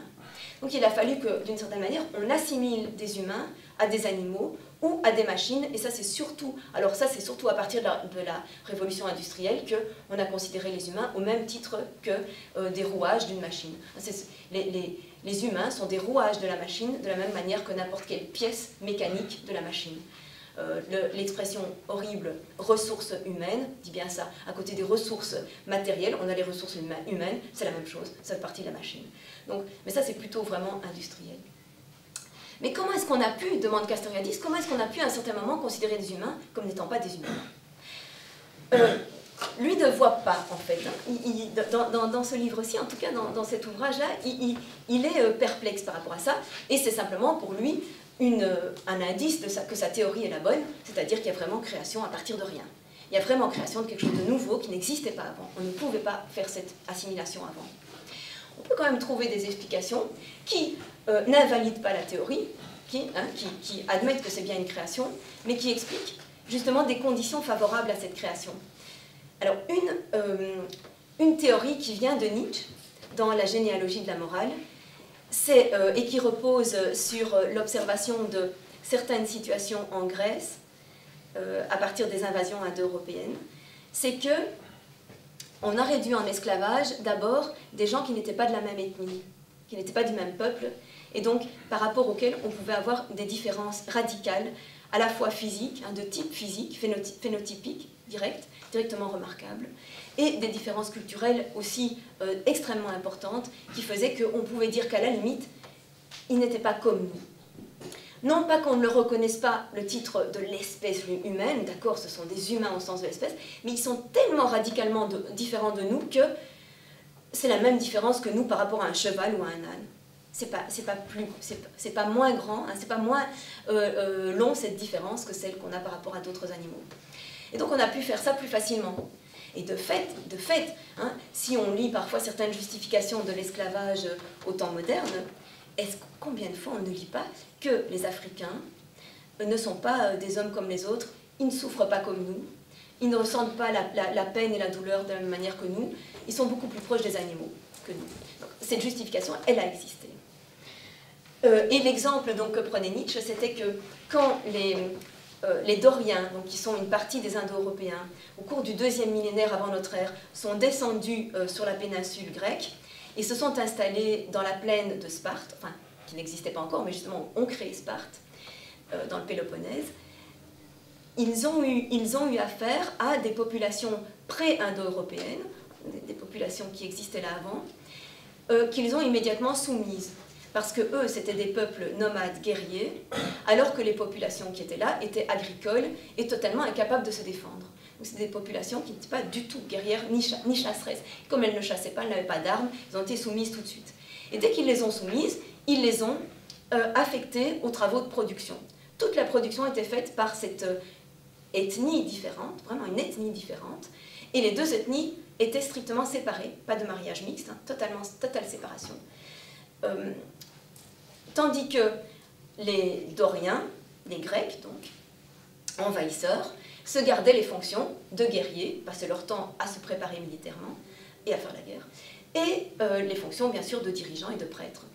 Donc il a fallu que, d'une certaine manière, on assimile des humains à des animaux ou à des machines, et ça c'est surtout, alors ça c'est surtout à partir de la, révolution industrielle que on a considéré les humains au même titre que euh, des rouages d'une machine. Les humains sont des rouages de la machine de la même manière que n'importe quelle pièce mécanique de la machine. Euh, l'expression horrible ressources humaines dit bien ça. À côté des ressources matérielles, on a les ressources humaines, c'est la même chose, ça fait partie de la machine. Donc, mais ça, c'est plutôt vraiment industriel. Mais comment est-ce qu'on a pu, demande Castoriadis, comment est-ce qu'on a pu à un certain moment considérer les humains comme n'étant pas des humains euh, Lui ne voit pas, en fait. Hein. dans, ce livre-ci, en tout cas dans, cet ouvrage-là, il, est euh, perplexe par rapport à ça, et c'est simplement pour lui un indice que sa théorie est la bonne, c'est-à-dire qu'il y a vraiment création à partir de rien. Il y a vraiment création de quelque chose de nouveau qui n'existait pas avant. On ne pouvait pas faire cette assimilation avant. On peut quand même trouver des explications qui euh, n'invalident pas la théorie, hein, qui, admettent que c'est bien une création, mais qui expliquent justement des conditions favorables à cette création. Alors, une, euh, une théorie qui vient de Nietzsche, dans la généalogie de la morale, euh, et qui repose sur euh, l'observation de certaines situations en Grèce euh, à partir des invasions indo-européennes, c'est que on a réduit en esclavage d'abord des gens qui n'étaient pas de la même ethnie, qui n'étaient pas du même peuple, et donc par rapport auxquels on pouvait avoir des différences radicales, à la fois physiques, hein, de type physique, phénotypique, direct, directement remarquables, et des différences culturelles aussi euh, extrêmement importantes qui faisaient qu'on pouvait dire qu'à la limite, ils n'étaient pas comme nous. Non pas qu'on ne le reconnaisse pas le titre de l'espèce humaine, d'accord, ce sont des humains au sens de l'espèce, mais ils sont tellement radicalement différents de nous que c'est la même différence que nous par rapport à un cheval ou à un âne. C'est pas, pas plus, c'est, pas moins grand, hein, c'est pas moins euh, euh, long cette différence que celle qu'on a par rapport à d'autres animaux. Et donc on a pu faire ça plus facilement. Et de fait, de fait hein, si on lit parfois certaines justifications de l'esclavage au temps moderne, est-ce combien de fois on ne lit pas que les Africains ne sont pas euh, des hommes comme les autres, ils ne souffrent pas comme nous, ils ne ressentent pas la, peine et la douleur de la même manière que nous, ils sont beaucoup plus proches des animaux que nous. cette justification, elle a existé. Euh, et l'exemple donc, que prenait Nietzsche, c'était que quand les, euh, les Doriens, donc, qui sont une partie des Indo-Européens, au cours du deuxième millénaire avant notre ère, sont descendus euh, sur la péninsule grecque et se sont installés dans la plaine de Sparte, enfin, qui n'existait pas encore, mais justement ont créé Sparte, euh, dans le Péloponnèse. Ils ont, eu, ils ont eu affaire à des populations pré-indo-européennes, des, populations qui existaient là avant, qu'ils ont immédiatement soumises. Parce que eux, c'était des peuples nomades guerriers, alors que les populations qui étaient là étaient agricoles et totalement incapables de se défendre. C'est des populations qui n'étaient pas du tout guerrières ni, chasseresses. Comme elles ne chassaient pas, elles n'avaient pas d'armes, elles ont été soumises tout de suite. Et dès qu'ils les ont soumises, ils les ont euh, affectées aux travaux de production. Toute la production était faite par cette euh, ethnie différente, vraiment une ethnie différente, et les deux ethnies étaient strictement séparées, pas de mariage mixte, hein, totalement, totale séparation. Euh, tandis que les Doriens, les Grecs donc, envahisseurs, se gardaient les fonctions de guerriers, passaient leur temps à se préparer militairement et à faire la guerre, et euh, les fonctions bien sûr de dirigeants et de prêtres.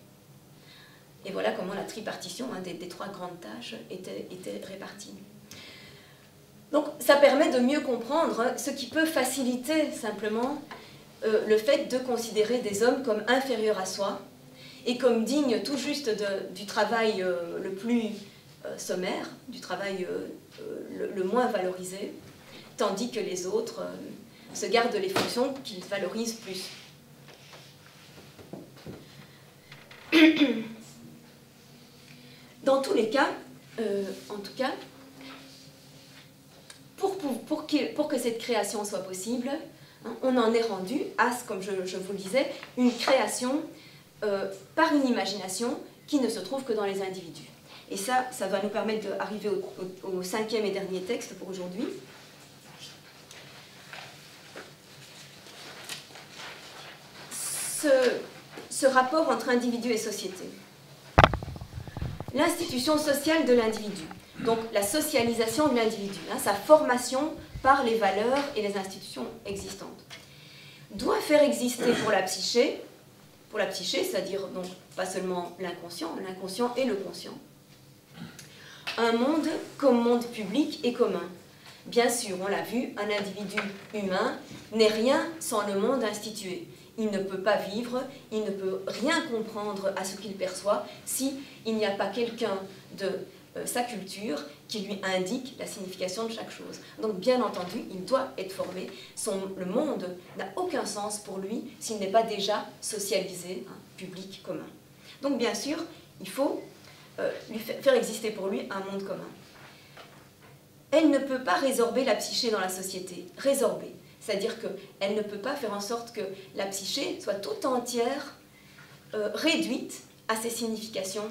Et voilà comment la tripartition des, trois grandes tâches était, était répartie. Donc ça permet de mieux comprendre ce qui peut faciliter simplement euh, le fait de considérer des hommes comme inférieurs à soi et comme dignes tout juste du travail euh, le plus euh, sommaire, du travail le, moins valorisé, tandis que les autres se gardent les fonctions qu'ils valorisent plus. Dans tous les cas, en tout cas, pour, que, cette création soit possible, hein, on en est rendu à, comme je, vous le disais, une création euh, par une imagination qui ne se trouve que dans les individus. Et ça, ça va nous permettre d'arriver au, cinquième et dernier texte pour aujourd'hui. ce rapport entre individu et société. L'institution sociale de l'individu donc la socialisation de l'individu, hein, sa formation par les valeurs et les institutions existantes, doit faire exister pour la psyché, pour la psyché, c'est-à-dire donc pas seulement l'inconscient, l'inconscient et le conscient, un monde comme monde public et commun. Bien sûr, on l'a vu, un individu humain n'est rien sans le monde institué. Il ne peut pas vivre, il ne peut rien comprendre à ce qu'il perçoit si il n'y a pas quelqu'un de euh, sa culture qui lui indique la signification de chaque chose. Donc bien entendu, il doit être formé. Son, le monde n'a aucun sens pour lui s'il n'est pas déjà socialisé, hein, public, commun. Donc bien sûr, il faut euh, lui faire exister pour lui un monde commun. Elle ne peut pas résorber la psyché dans la société. Résorber. C'est-à-dire qu'elle ne peut pas faire en sorte que la psyché soit tout entière euh, réduite à ses significations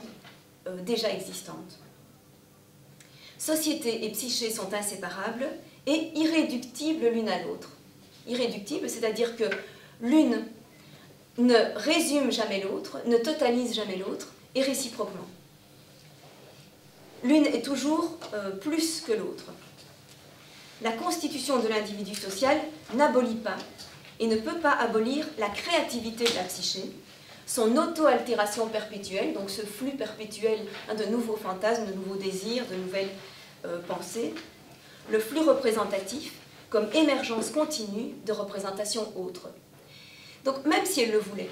déjà existantes. Société et psyché sont inséparables et irréductibles l'une à l'autre. Irréductibles, c'est-à-dire que l'une ne résume jamais l'autre, ne totalise jamais l'autre, et réciproquement. L'une est toujours euh, plus que l'autre. La constitution de l'individu social n'abolit pas et ne peut pas abolir la créativité de la psyché, son auto-altération perpétuelle, donc ce flux perpétuel hein, de nouveaux fantasmes, de nouveaux désirs, de nouvelles euh, pensées, le flux représentatif comme émergence continue de représentations autres. Donc même si elle le voulait,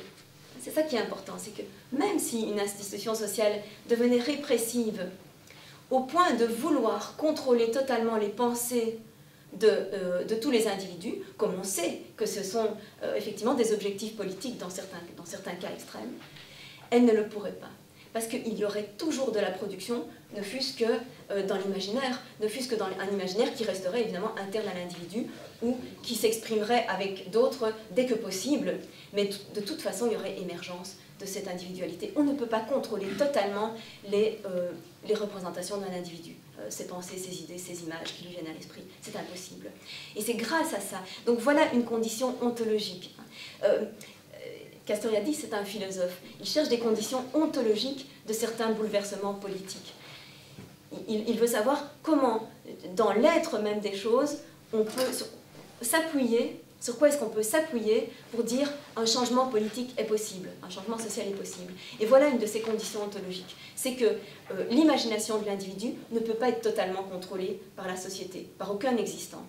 c'est ça qui est important, c'est que même si une institution sociale devenait répressive au point de vouloir contrôler totalement les pensées de, euh, de, tous les individus, comme on sait que ce sont euh, effectivement des objectifs politiques dans certains, dans certains cas extrêmes, elle ne le pourrait pas. Parce qu'il y aurait toujours de la production, ne fût-ce que euh, dans l'imaginaire, ne fût-ce que dans un imaginaire qui resterait évidemment interne à l'individu ou qui s'exprimerait avec d'autres dès que possible. Mais de toute façon, il y aurait émergence de cette individualité. On ne peut pas contrôler totalement les, les représentations d'un individu. Euh, ses pensées, ses idées, ses images qui lui viennent à l'esprit. C'est impossible. Et c'est grâce à ça. Donc voilà une condition ontologique. Euh, euh, Castoriadis, c'est un philosophe. Il cherche des conditions ontologiques de certains bouleversements politiques. il veut savoir comment, dans l'être même des choses, on peut s'appuyer sur quoi est-ce qu'on peut s'appuyer pour dire un changement politique est possible, un changement social est possible? Et voilà une de ces conditions ontologiques. C'est que euh, l'imagination de l'individu ne peut pas être totalement contrôlée par la société, par aucun existant.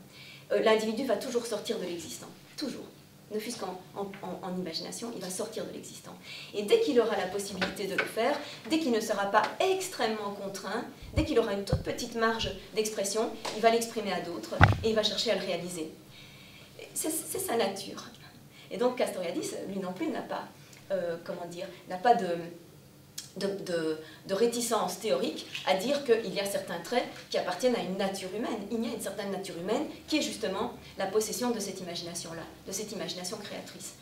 Euh, l'individu va toujours sortir de l'existant, toujours. Ne fût-ce qu'en en, imagination, il va sortir de l'existant. Et dès qu'il aura la possibilité de le faire, dès qu'il ne sera pas extrêmement contraint, dès qu'il aura une toute petite marge d'expression, il va l'exprimer à d'autres et il va chercher à le réaliser c'est sa nature. Et donc Castoriadis, lui non plus, n'a pas, euh, comment dire, n'a pas de, de, réticence théorique à dire qu'il y a certains traits qui appartiennent à une nature humaine. Il y a une certaine nature humaine qui est justement la possession de cette imagination-là, de cette imagination créatrice.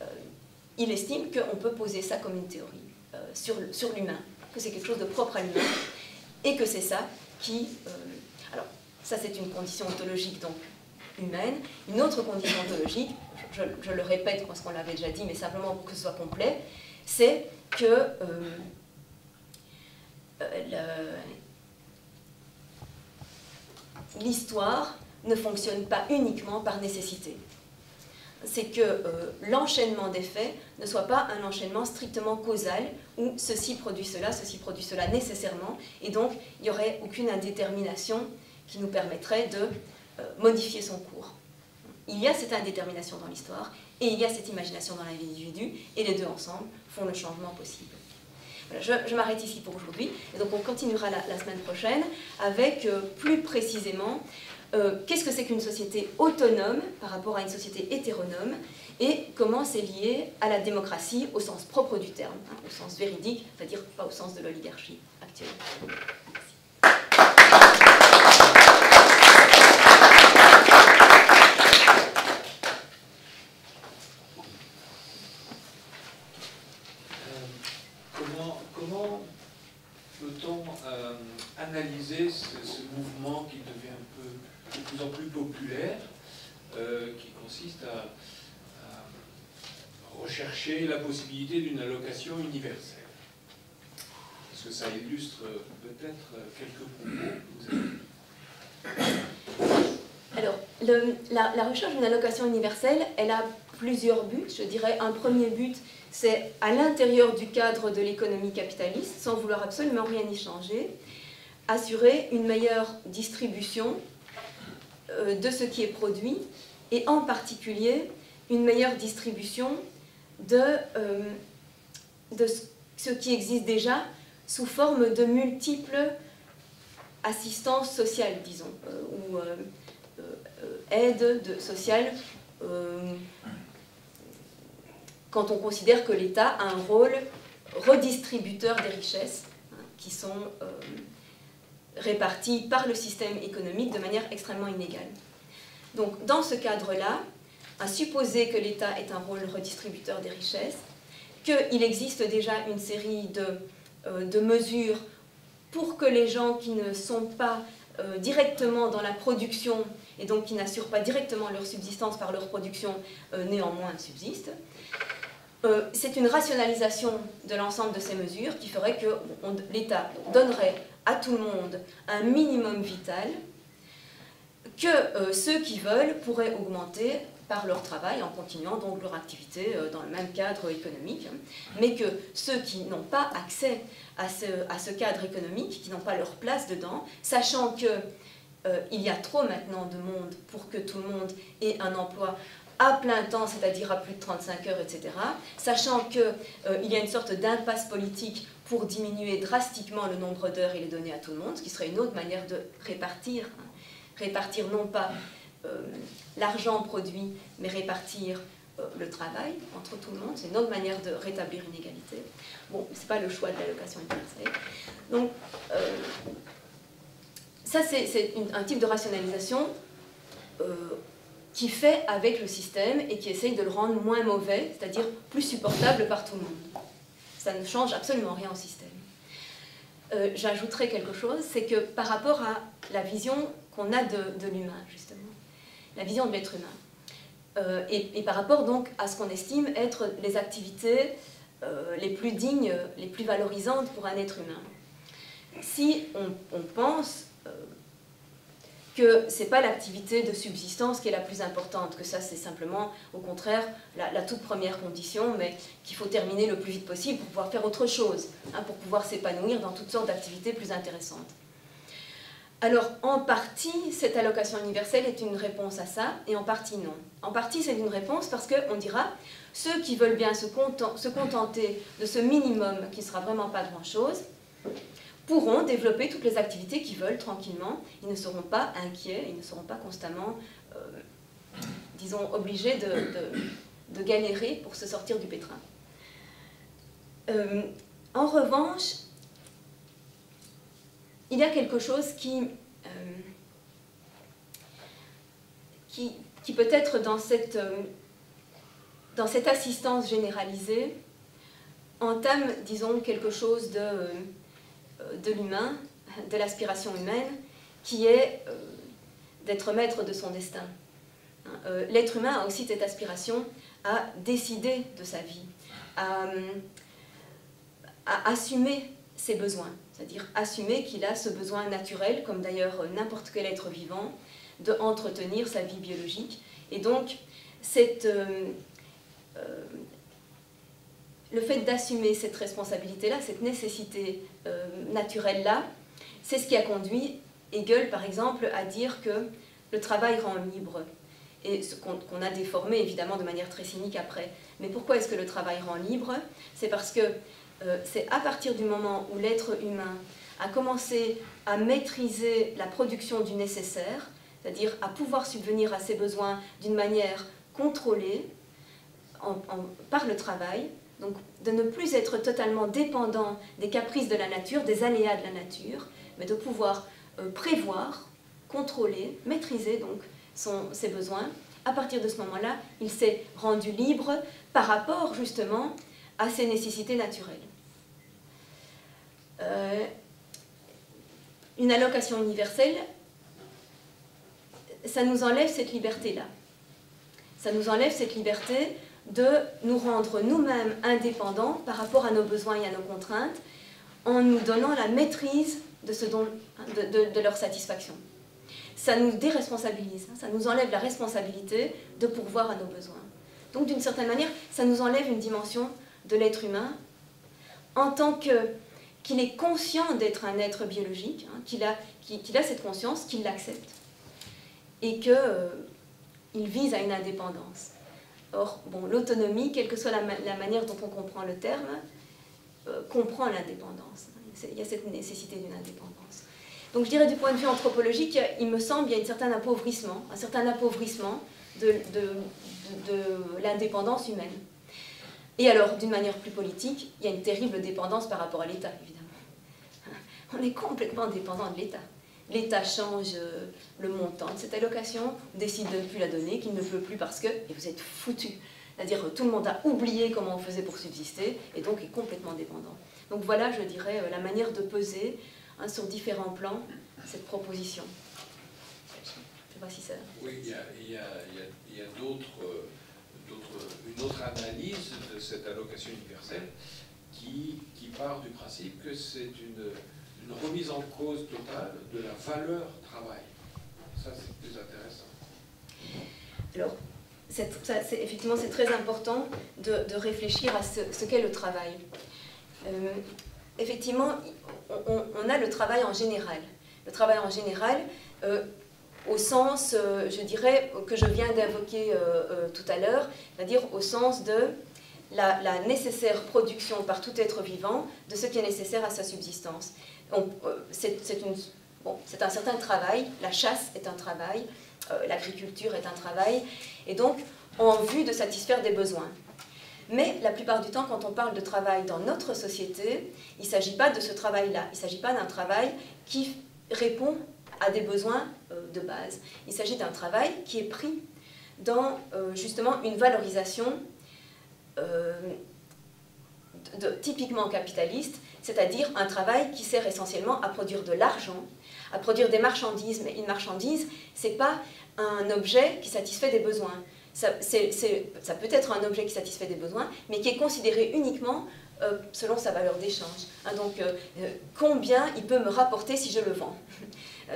Euh, il estime qu'on peut poser ça comme une théorie euh, sur, sur l'humain, que c'est quelque chose de propre à l'humain, et que c'est ça qui... Alors, ça c'est une condition ontologique donc humaine. Une autre condition ontologique, je, le répète parce qu'on l'avait déjà dit, mais simplement pour que ce soit complet, c'est que euh, euh, l'histoire ne fonctionne pas uniquement par nécessité. C'est que euh, l'enchaînement des faits ne soit pas un enchaînement strictement causal où ceci produit cela, ceci produit cela nécessairement, et donc il n'y aurait aucune indétermination qui nous permettrait de modifier son cours. Il y a cette indétermination dans l'histoire, et il y a cette imagination dans l'individu, et les deux ensemble font le changement possible. je, m'arrête ici pour aujourd'hui, et donc on continuera la, semaine prochaine avec euh, plus précisément euh, qu'est-ce que c'est qu'une société autonome par rapport à une société hétéronome, et comment c'est lié à la démocratie au sens propre du terme, hein, au sens véridique, c'est-à-dire pas au sens de l'oligarchie actuelle. analyser ce, mouvement qui devient un peu de plus en plus populaire, euh, qui consiste à, rechercher la possibilité d'une allocation universelle. Est-ce que ça illustre peut-être quelques propos Alors, la, recherche d'une allocation universelle, elle a plusieurs buts. Je dirais un premier but, c'est à l'intérieur du cadre de l'économie capitaliste, sans vouloir absolument rien y changer, assurer une meilleure distribution euh, de ce qui est produit et en particulier une meilleure distribution de, euh, de ce qui existe déjà sous forme de multiples assistances sociales, disons, euh, ou aides sociales, quand on considère que l'État a un rôle redistributeur des richesses hein, qui sont répartis par le système économique de manière extrêmement inégale. Donc dans ce cadre-là, à supposer que l'État est un rôle redistributeur des richesses, qu'il existe déjà une série de, euh, de, mesures pour que les gens qui ne sont pas euh, directement dans la production et donc qui n'assurent pas directement leur subsistance par leur production, euh, néanmoins subsistent. C'est une rationalisation de l'ensemble de ces mesures qui ferait que l'État donnerait à tout le monde un minimum vital que ceux qui veulent pourraient augmenter par leur travail en continuant donc leur activité euh, dans le même cadre économique, mais que ceux qui n'ont pas accès à ce, à ce, cadre économique, qui n'ont pas leur place dedans, sachant que euh, il y a trop maintenant de monde pour que tout le monde ait un emploi à plein temps, c'est-à-dire à plus de 35 heures, etc., sachant qu'il il y a une sorte d'impasse politique pour diminuer drastiquement le nombre d'heures et les donner à tout le monde, ce qui serait une autre manière de répartir. Hein. Répartir non pas euh, l'argent produit, mais répartir euh, le travail entre tout le monde. C'est une autre manière de rétablir une égalité. Bon, ce n'est pas le choix de l'allocation universelle. Donc, euh, ça, c'est un type de rationalisation qui fait avec le système et qui essaye de le rendre moins mauvais, c'est-à-dire plus supportable par tout le monde. Ça ne change absolument rien au système. Euh, j'ajouterai quelque chose, c'est que par rapport à la vision qu'on a de, l'humain, justement, la vision de l'être humain, euh, et, par rapport donc à ce qu'on estime être les activités euh, les plus dignes, les plus valorisantes pour un être humain. Si on, pense que c'est pas l'activité de subsistance qui est la plus importante, que ça c'est simplement au contraire la, toute première condition, mais qu'il faut terminer le plus vite possible pour pouvoir faire autre chose, hein, pour pouvoir s'épanouir dans toutes sortes d'activités plus intéressantes. Alors en partie, cette allocation universelle est une réponse à ça, et en partie non. En partie c'est une réponse parce qu'on dira, ceux qui veulent bien se, contenter de ce minimum qui ne sera vraiment pas grand-chose, pourront développer toutes les activités qu'ils veulent tranquillement. Ils ne seront pas inquiets, ils ne seront pas constamment, euh, disons, obligés de, de, galérer pour se sortir du pétrin. Euh, en revanche, il y a quelque chose qui, qui, qui peut être dans cette, assistance généralisée entame, disons, quelque chose de, de l'humain, de l'aspiration humaine, qui est d'être maître de son destin. Euh, l'être humain a aussi cette aspiration à décider de sa vie, à, assumer ses besoins, c'est-à-dire assumer qu'il a ce besoin naturel, comme d'ailleurs n'importe quel être vivant, de entretenir sa vie biologique. Et donc, euh, euh, le fait d'assumer cette responsabilité-là, cette nécessité naturelle-là, c'est ce qui a conduit Hegel, par exemple, à dire que le travail rend libre et ce qu'on a déformé évidemment de manière très cynique après. Mais pourquoi est-ce que le travail rend libre? C'est parce que euh, c'est à partir du moment où l'être humain a commencé à maîtriser la production du nécessaire, c'est-à-dire à pouvoir subvenir à ses besoins d'une manière contrôlée par le travail, donc de ne plus être totalement dépendant des caprices de la nature, des aléas de la nature, mais de pouvoir euh, prévoir, contrôler, maîtriser donc ses besoins, à partir de ce moment-là, il s'est rendu libre par rapport justement à ses nécessités naturelles. Euh, une allocation universelle, ça nous enlève cette liberté-là. Ça nous enlève cette liberté de nous rendre nous-mêmes indépendants par rapport à nos besoins et à nos contraintes en nous donnant la maîtrise de, leur satisfaction ça nous déresponsabilise, hein. ça nous enlève la responsabilité de pourvoir à nos besoins. Donc d'une certaine manière, ça nous enlève une dimension de l'être humain en tant qu'il est conscient d'être un être biologique, hein, qu'il a, cette conscience, qu'il l'accepte, et qu'il euh, vise à une indépendance. Or, bon, l'autonomie, quelle que soit la, manière dont on comprend le terme, euh, comprend l'indépendance. Il y a cette nécessité d'une indépendance. Donc je dirais du point de vue anthropologique, il me semble qu'il y a un certain appauvrissement, un certain appauvrissement de, l'indépendance humaine. Et alors, d'une manière plus politique, il y a une terrible dépendance par rapport à l'État, évidemment. On est complètement dépendant de l'État. L'État change euh, le montant de cette allocation, décide de ne plus la donner, qu'il ne peut plus parce que, et vous êtes foutu. C'est-à-dire tout le monde a oublié comment on faisait pour subsister et donc est complètement dépendant. Donc voilà, je dirais, euh, la manière de peser Hein, sur différents plans cette proposition. Je sais pas si ça... Oui, il y a d'autres, une autre analyse de cette allocation universelle qui, qui part du principe que c'est une, remise en cause totale de la valeur travail. Ça, c'est plus intéressant. Alors, effectivement, c'est très important de, de, réfléchir à ce, ce qu'est le travail. Euh, effectivement, on, a le travail en général. Le travail en général, euh, au sens, euh, je dirais, que je viens d'invoquer euh, tout à l'heure, c'est-à-dire au sens de la, nécessaire production par tout être vivant de ce qui est nécessaire à sa subsistance. C'est un certain travail, la chasse est un travail, l'agriculture est un travail, et donc en vue de satisfaire des besoins. Mais la plupart du temps, quand on parle de travail dans notre société, il ne s'agit pas de ce travail-là. Il ne s'agit pas d'un travail qui répond à des besoins euh, de base. Il s'agit d'un travail qui est pris dans euh, justement une valorisation euh, typiquement capitaliste, c'est-à-dire un travail qui sert essentiellement à produire de l'argent, à produire des marchandises. Mais une marchandise, ce n'est pas un objet qui satisfait des besoins ça, peut être un objet qui satisfait des besoins, mais qui est considéré uniquement selon sa valeur d'échange. Hein, donc, combien il peut me rapporter si je le vends?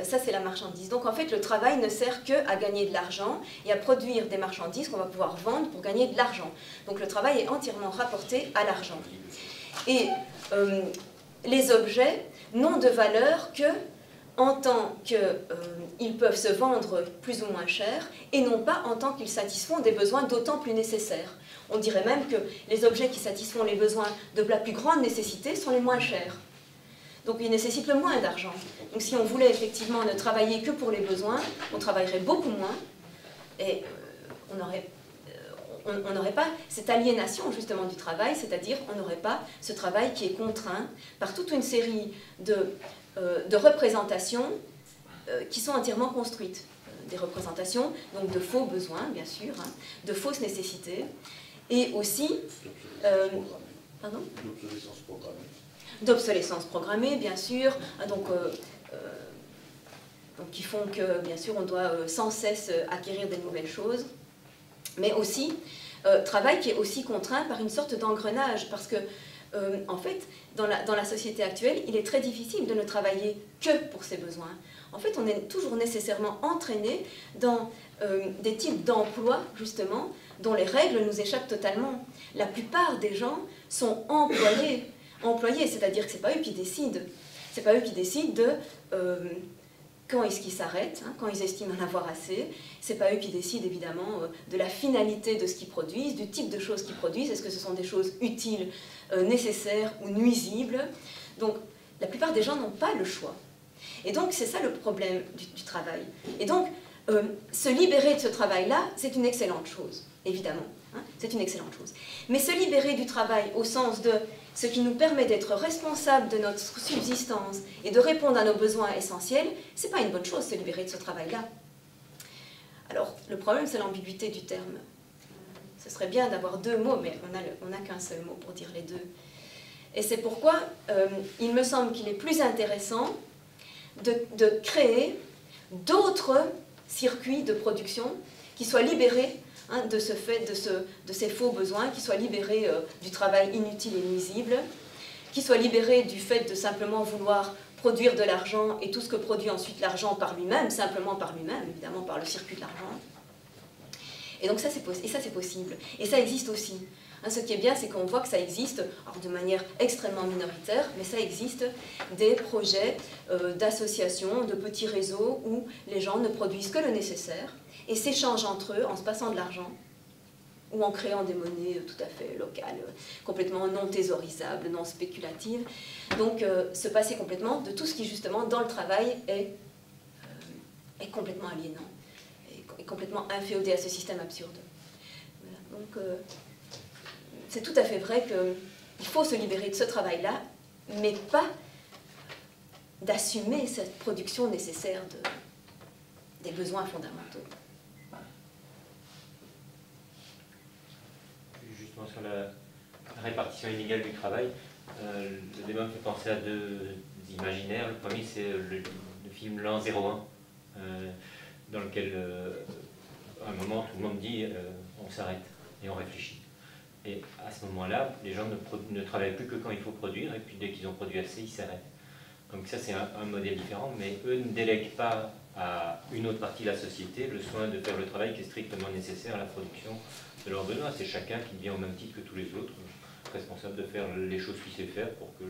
Ça, c'est la marchandise. Donc, en fait, le travail ne sert que à gagner de l'argent et à produire des marchandises qu'on va pouvoir vendre pour gagner de l'argent. Donc, le travail est entièrement rapporté à l'argent. Et les objets n'ont de valeur que en tant qu'ils euh, peuvent se vendre plus ou moins cher, et non pas en tant qu'ils satisfont des besoins d'autant plus nécessaires. On dirait même que les objets qui satisfont les besoins de la plus grande nécessité sont les moins chers. Donc ils nécessitent le moins d'argent. Donc si on voulait effectivement ne travailler que pour les besoins, on travaillerait beaucoup moins, et euh, on euh, on n'aurait pas cette aliénation justement du travail, c'est-à-dire on n'aurait pas ce travail qui est contraint par toute une série de, euh, de représentations euh, qui sont entièrement construites. Des représentations donc de faux besoins, bien sûr, hein, de fausses nécessités, et aussi... pardon? D'obsolescence programmée. D'obsolescence programmée, bien sûr. Hein, donc, donc, qui font que, bien sûr, on doit sans cesse acquérir des nouvelles choses mais aussi euh, travail qui est aussi contraint par une sorte d'engrenage, parce que, euh, en fait, dans la, société actuelle, il est très difficile de ne travailler que pour ses besoins. En fait, on est toujours nécessairement entraîné dans euh, des types d'emplois, justement, dont les règles nous échappent totalement. La plupart des gens sont employés, employés c'est-à-dire que ce n'est pas eux qui décident. Ce n'est pas eux qui décident de quand est-ce qu'ils s'arrêtent, hein, quand ils estiment en avoir assez. Ce n'est pas eux qui décident évidemment euh, de la finalité de ce qu'ils produisent, du type de choses qu'ils produisent. Est-ce que ce sont des choses utiles, euh, nécessaires ou nuisibles? Donc la plupart des gens n'ont pas le choix. Et donc c'est ça le problème du, travail. Et donc euh, se libérer de ce travail-là, c'est une excellente chose, évidemment. Hein, c'est une excellente chose. Mais se libérer du travail au sens de ce qui nous permet d'être responsables de notre subsistance et de répondre à nos besoins essentiels, c'est pas une bonne chose, se libérer de ce travail-là. Alors, le problème, c'est l'ambiguïté du terme. Ce serait bien d'avoir deux mots, mais on n'a qu'un seul mot pour dire les deux. Et c'est pourquoi euh, il me semble qu'il est plus intéressant de créer d'autres circuits de production qui soient libérés Hein, de ce fait, de, ce, de, ces faux besoins, qui soient libérés euh, du travail inutile et nuisible, qui soient libérés du fait de simplement vouloir produire de l'argent et tout ce que produit ensuite l'argent par lui-même, simplement par lui-même, évidemment par le circuit de l'argent. Et donc ça c'est possible. Et ça existe aussi. Hein, ce qui est bien, c'est qu'on voit que ça existe, alors de manière extrêmement minoritaire, mais ça existe des projets euh, d'associations, de petits réseaux où les gens ne produisent que le nécessaire et s'échangent entre eux en se passant de l'argent ou en créant des monnaies tout à fait locales, complètement non thésaurisables, non spéculatives. Donc euh, se passer complètement de tout ce qui justement dans le travail est, euh, est complètement aliénant, est, complètement inféodé à ce système absurde. Donc euh, c'est tout à fait vrai qu'il faut se libérer de ce travail-là, mais pas d'assumer cette production nécessaire de, des besoins fondamentaux. Sur la répartition inégale du travail, euh, le débat me fait penser à deux imaginaires. Le premier, c'est le, film L'an 01, euh, dans lequel, euh, à un moment, tout le monde dit on s'arrête et on réfléchit. Et à ce moment-là, les gens ne, travaillent plus que quand il faut produire, et puis dès qu'ils ont produit assez, ils s'arrêtent. Donc ça, c'est un, un, modèle différent, mais eux ne délèguent pas à une autre partie de la société le soin de faire le travail qui est strictement nécessaire à la production de leurs besoins. C'est chacun qui devient au même titre que tous les autres responsable de faire les choses qu'il sait faire pour que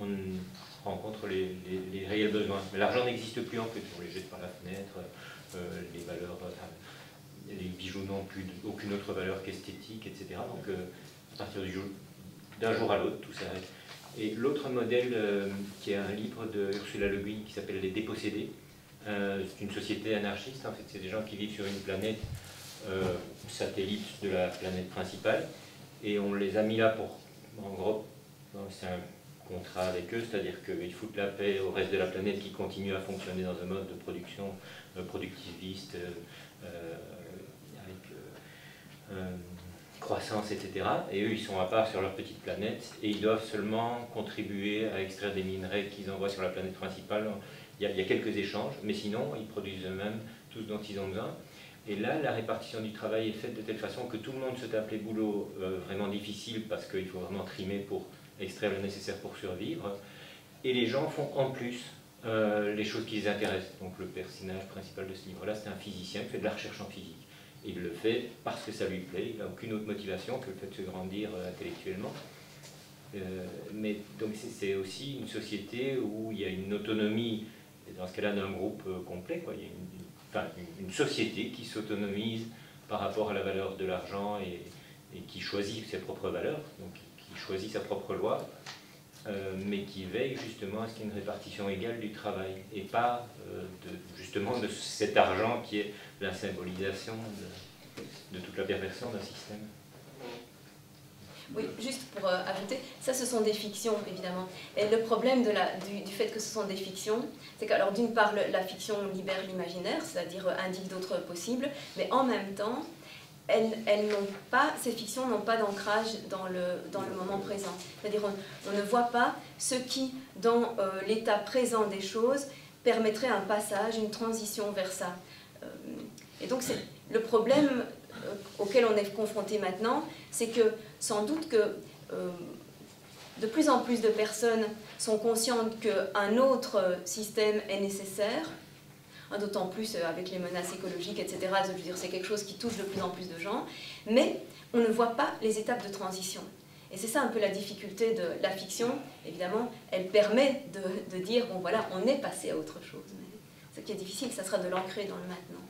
on rencontre les, réels besoins. Mais l'argent n'existe plus en fait, on les jette par la fenêtre, euh, les valeurs, les bijoux n'ont plus aucune autre valeur qu'esthétique, etc. Donc euh, à partir du jour, d'un jour à l'autre, tout s'arrête. Et l'autre modèle, euh, qui est un livre de Ursula Le Guin qui s'appelle Les Dépossédés, c'est une société anarchiste, en fait, c'est des gens qui vivent sur une planète euh, satellites de la planète principale. Et on les a mis là pour, en gros, c'est un contrat avec eux, c'est-à-dire qu'ils foutent la paix au reste de la planète qui continue à fonctionner dans un mode de production euh, productiviste, euh, avec croissance, etc. Et eux, ils sont à part sur leur petite planète et ils doivent seulement contribuer à extraire des minerais qu'ils envoient sur la planète principale. Il y, a, quelques échanges, mais sinon, ils produisent eux-mêmes tout ce dont ils ont besoin. Et là, la répartition du travail est faite de telle façon que tout le monde se tape les boulots euh, vraiment difficiles parce qu'il faut vraiment trimer pour extraire le nécessaire pour survivre. Et les gens font en plus euh, les choses qui les intéressent. Donc le personnage principal de ce livre-là, c'est un physicien qui fait de la recherche en physique. il le fait parce que ça lui plaît, il n'a aucune autre motivation que le fait de se grandir euh, intellectuellement. mais donc c'est aussi une société où il y a une autonomie, dans ce cas-là d'un groupe complet, quoi. il y a une, société qui s'autonomise par rapport à la valeur de l'argent et, qui choisit ses propres valeurs, donc qui choisit sa propre loi, euh, mais qui veille justement à ce qu'il y ait une répartition égale du travail et pas euh, justement de cet argent qui est la symbolisation de toute la perversion d'un système. Oui, juste pour euh, ajouter, ça ce sont des fictions évidemment. Et le problème de la, du, du, fait que ce sont des fictions, c'est qu'alors d'une part le, la fiction libère l'imaginaire, c'est-à-dire euh, indique d'autres possibles, mais en même temps, elles, elles n'ont pas, ces fictions n'ont pas d'ancrage dans le, dans le moment présent. C'est-à-dire on, on, ne voit pas ce qui, dans euh, l'état présent des choses, permettrait un passage, une transition vers ça. Euh, et donc c'est le problème auquel on est confronté maintenant, c'est que sans doute que euh, de plus en plus de personnes sont conscientes qu'un autre système est nécessaire, hein, d'autant plus euh, avec les menaces écologiques, etc. C'est quelque chose qui touche de plus en plus de gens, mais on ne voit pas les étapes de transition. Et c'est ça un peu la difficulté de la fiction. Évidemment, elle permet de, dire, bon voilà, on est passé à autre chose. Ce qui est difficile, ça sera de l'ancrer dans le maintenant.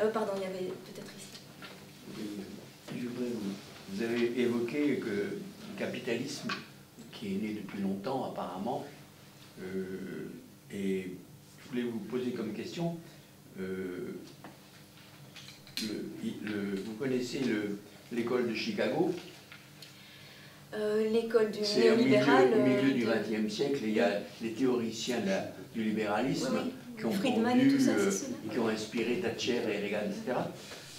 Euh, pardon, il y avait peut-être ici. Je voudrais vous, avez évoqué que le capitalisme, qui est né depuis longtemps apparemment, euh, et je voulais vous poser comme question, euh, le, le, vous connaissez l'école de Chicago? Euh, L'école du C'est au milieu, néolibéral. au milieu du XXe siècle, il y a les théoriciens de la- du libéralisme Oui, oui. qui ont Friedman et tout ça, qui ont inspiré Thatcher et Reagan, etc.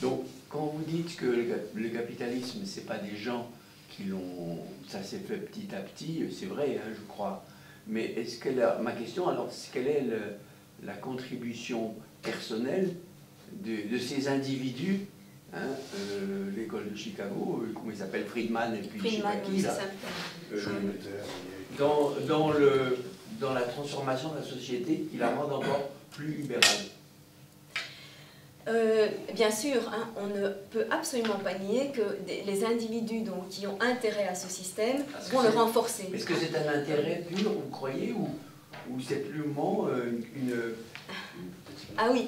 Donc, quand vous dites que le, cap- le capitalisme, c'est pas des gens qui l'ont, ça s'est fait petit à petit, c'est vrai, hein, je crois. Mais est-ce que la- ma question, alors, c'est quelle est le- la contribution personnelle de, de ces individus hein, euh, L'école de Chicago, euh, comment il s'appelle Friedman et puis je sais Friedman, pas qui, là, euh, dans, dans, le, dans la transformation de la société qui la rend encore plus libérale. Euh, bien sûr, hein, on ne peut absolument pas nier que des- les individus donc, qui ont intérêt à ce système Parce vont le renforcer. Est-ce que c'est un intérêt pur, vous croyez, ou, ou c'est purement euh, une, une- Ah oui,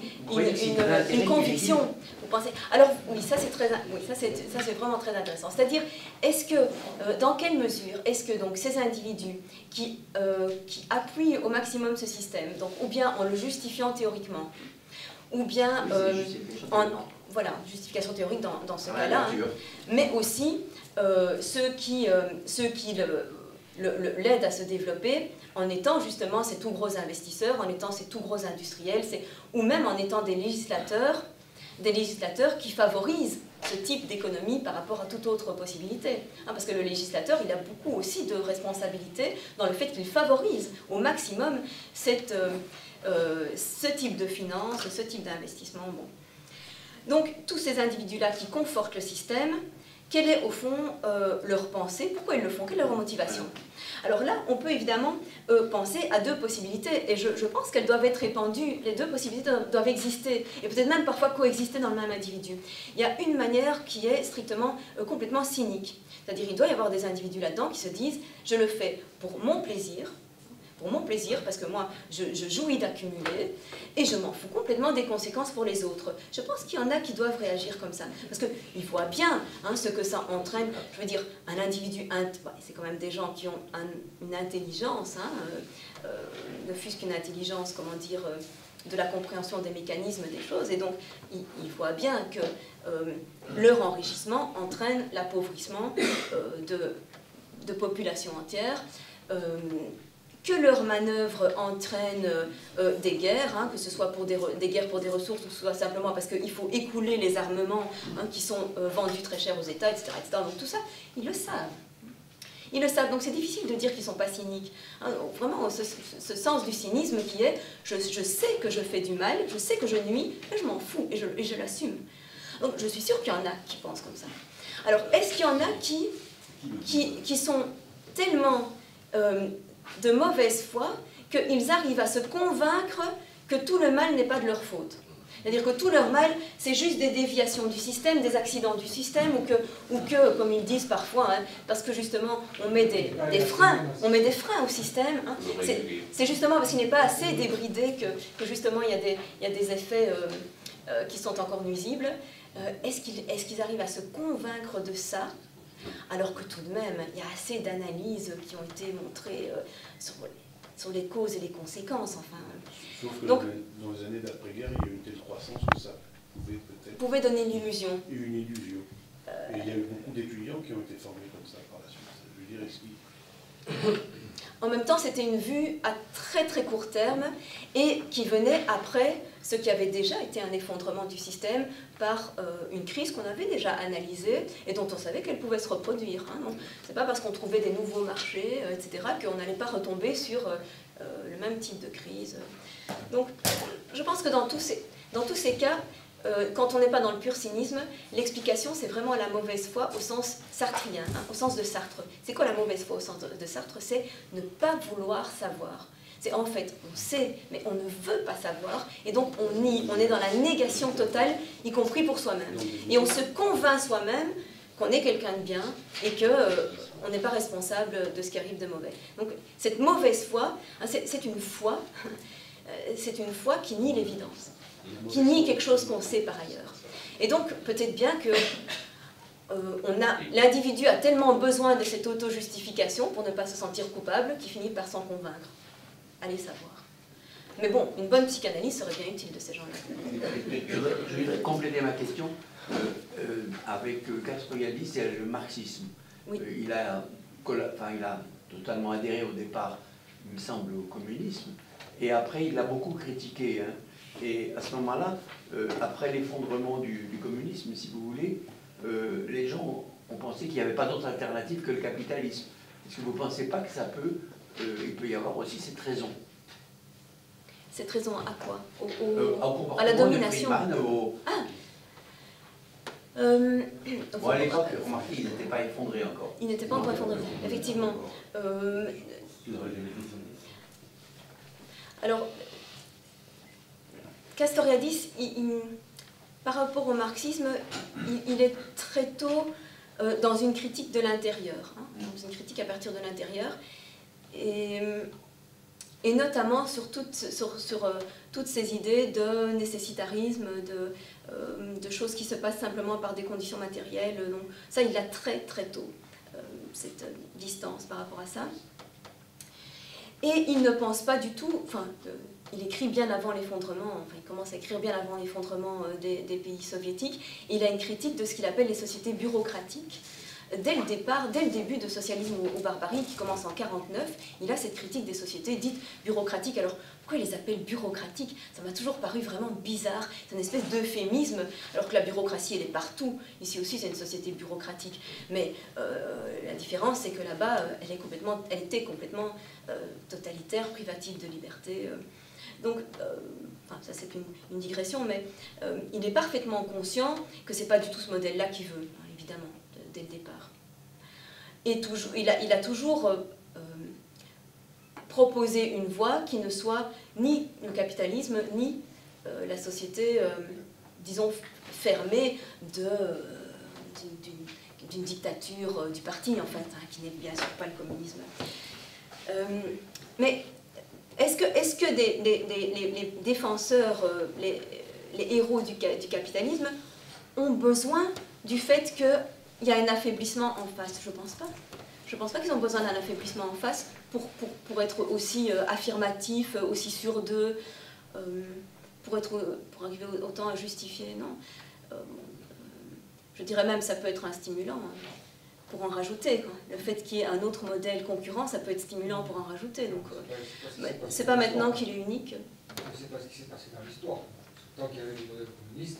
une, conviction. Vous pensez Alors oui, ça c'est très, oui, ça c'est, ça c'est vraiment très intéressant. C'est-à-dire, est-ce que, euh, dans quelle mesure, est-ce que donc ces individus qui, euh, qui appuient au maximum ce système, donc ou bien en le justifiant théoriquement, ou bien euh, en, voilà, justification théorique dans, dans ce la cas-là, hein, mais aussi euh, ceux qui, euh, ceux qui l'aident à se développer en étant justement ces tout gros investisseurs, en étant ces tout gros industriels, ou même en étant des législateurs, des législateurs qui favorisent ce type d'économie par rapport à toute autre possibilité. Hein, parce que le législateur, il a beaucoup aussi de responsabilités dans le fait qu'il favorise au maximum cette, euh, ce type de finance, ce type d'investissement. Bon. Donc tous ces individus-là qui confortent le système, quelle est au fond euh, leur pensée? Pourquoi ils le font? Quelle est leur motivation? Alors là, on peut évidemment euh, penser à deux possibilités, et je, je pense qu'elles doivent être répandues, les deux possibilités doivent- exister, et peut-être même parfois coexister dans le même individu. Il y a une manière qui est strictement, euh, complètement cynique, c'est-à-dire il doit y avoir des individus là-dedans qui se disent, je le fais pour mon plaisir, pour mon plaisir, parce que moi, je, jouis d'accumuler, et je m'en fous complètement des conséquences pour les autres. Je pense qu'il y en a qui doivent réagir comme ça, parce qu'ils voient bien hein, ce que ça entraîne. Je veux dire, un individu, bah, c'est quand même des gens qui ont un- une intelligence, hein, euh, euh, ne fût-ce qu'une intelligence, comment dire, euh, de la compréhension des mécanismes des choses, et donc ils, voient bien que leur enrichissement entraîne l'appauvrissement de, de populations entières. Euh, que leurs manœuvres entraînent euh, des guerres, hein, que ce soit pour des, re- des guerres pour des ressources ou simplement parce qu'il faut écouler les armements hein, qui sont euh, vendus très cher aux États, etc., etc. Donc tout ça, ils le savent. Ils le savent, donc c'est difficile de dire qu'ils ne sont pas cyniques. Hein, vraiment, ce, sens du cynisme qui est je, sais que je fais du mal, je sais que je nuis, mais je m'en fous et je, l'assume. Donc je suis sûre qu'il y en a qui pensent comme ça. Alors, est-ce qu'il y en a qui, qui, sont tellement euh, de mauvaise foi qu'ils arrivent à se convaincre que tout le mal n'est pas de leur faute c'est-à-dire que tout leur mal, c'est juste des déviations du système, des accidents du système, ou que, ou que comme ils disent parfois, hein, parce que justement, on met des, des freins, on met des freins au système. hein. C'est- c'est justement parce qu'il n'est pas assez débridé que, que justement il y a des, il y a des effets euh, euh, qui sont encore nuisibles. Euh, Est-ce qu'ils est qu'ils arrivent à se convaincre de ça alors que tout de même, il y a assez d'analyses qui ont été montrées euh, sur, sur les causes et les conséquences. Enfin, Sauf que Donc- dans les- années d'après-guerre, il y a eu une telle croissance que ça pouvait peut-être donner l'illusion. une illusion. Et il y a eu beaucoup d'étudiants qui ont été formés comme ça par la suite. Je veux dire, est-ce En même temps, c'était une vue à très très court terme et qui venait après ce qui avait déjà été un effondrement du système par euh, une crise qu'on avait déjà analysée et dont on savait qu'elle pouvait se reproduire. Hein. Donc, c'est pas parce qu'on trouvait des nouveaux marchés, euh, etc., qu'on n'allait pas retomber sur euh, le même type de crise. Donc, je pense que dans tous ces cas, euh, quand on n'est pas dans le pur cynisme, l'explication c'est vraiment la mauvaise foi au sens sartrien, hein, au sens de Sartre. C'est quoi la mauvaise foi au sens de Sartre? C'est ne pas vouloir savoir. C'est en fait, on sait, mais on ne veut pas savoir, et donc on nie, on est dans la négation totale, y compris pour soi-même. Et on se convainc soi-même qu'on est quelqu'un de bien et que euh, on n'est pas responsable de ce qui arrive de mauvais. Donc cette mauvaise foi, hein, c'est une foi, euh, c'est une foi qui nie l'évidence qui nie quelque chose qu'on sait par ailleurs. Et donc, peut-être bien que euh, l'individu a tellement besoin de cette auto-justification pour ne pas se sentir coupable qu'il finit par s'en convaincre. Allez savoir. Mais bon, une bonne psychanalyse serait bien utile de ces gens-là. Je voudrais compléter ma question euh, euh, avec euh, Castoriadis et le marxisme. Oui. Il, a, colla- enfin, il a totalement adhéré au départ, il me semble, au communisme, et après il l'a beaucoup critiqué. hein. Et à ce moment-là, euh, après l'effondrement du, du communisme, si vous voulez, euh, les gens ont pensé qu'il n'y avait pas d'autre alternative que le capitalisme. Est-ce que vous ne pensez pas que ça peut, euh, il peut y avoir aussi cette raison? Cette raison à quoi? Au- au- à la de domination. Friedman, au- Euh, Bon, à l'époque, remarquez, ils n'étaient pas effondrés encore. il n'était pas encore effondré. Effectivement. Euh, Alors, Castoriadis, par rapport au marxisme, il, est très tôt euh, dans une critique de l'intérieur, hein, dans une critique à partir de l'intérieur, et, et notamment sur, euh, toutes ces idées de nécessitarisme, de, euh, choses qui se passent simplement par des conditions matérielles. Donc, ça, il a très très tôt, euh, cette distance par rapport à ça. Et il ne pense pas du tout, enfin, euh, il écrit bien avant l'effondrement, enfin, il commence à écrire bien avant l'effondrement euh, des, pays soviétiques, il a une critique de ce qu'il appelle les sociétés bureaucratiques. Dès le départ, dès le début de Socialisme ou, Barbarie, qui commence en 49, il a cette critique des sociétés dites bureaucratiques. Alors, pourquoi il les appelle bureaucratiques? Ça m'a toujours paru vraiment bizarre. C'est une espèce d'euphémisme, alors que la bureaucratie, elle est partout. Ici aussi, c'est une société bureaucratique. Mais euh, la différence, c'est que là-bas, euh, elle, était complètement totalitaire, privative de liberté. Donc, euh, ça c'est une, digression, mais euh, il est parfaitement conscient que c'est pas du tout ce modèle-là qu'il veut, hein, évidemment, de- dès le départ. Et toujours, il, a, toujours euh, proposé une voie qui ne soit ni le capitalisme, ni la société, disons, fermée d'une- dictature du parti, en fait, hein, qui n'est bien sûr pas le communisme. Mais est-ce que, est que les, défenseurs, euh, les, héros du, ca- du capitalisme, ont besoin du fait qu'il y a un affaiblissement en face? Je ne pense pas. Je ne pense pas qu'ils ont besoin d'un affaiblissement en face pour, pour, pour être aussi euh, affirmatifs, euh, aussi sûrs d'eux, pour, pour arriver au- autant à justifier. Non. Je dirais même ça peut être un stimulant hein, pour en rajouter. quoi. Le fait qu'il y ait un autre modèle concurrent, ça peut être stimulant pour en rajouter. Donc, euh, c'est pas maintenant qu'il est unique. C'est pas ce qui s'est passé dans l'histoire. Tant qu'il y avait le modèle communiste,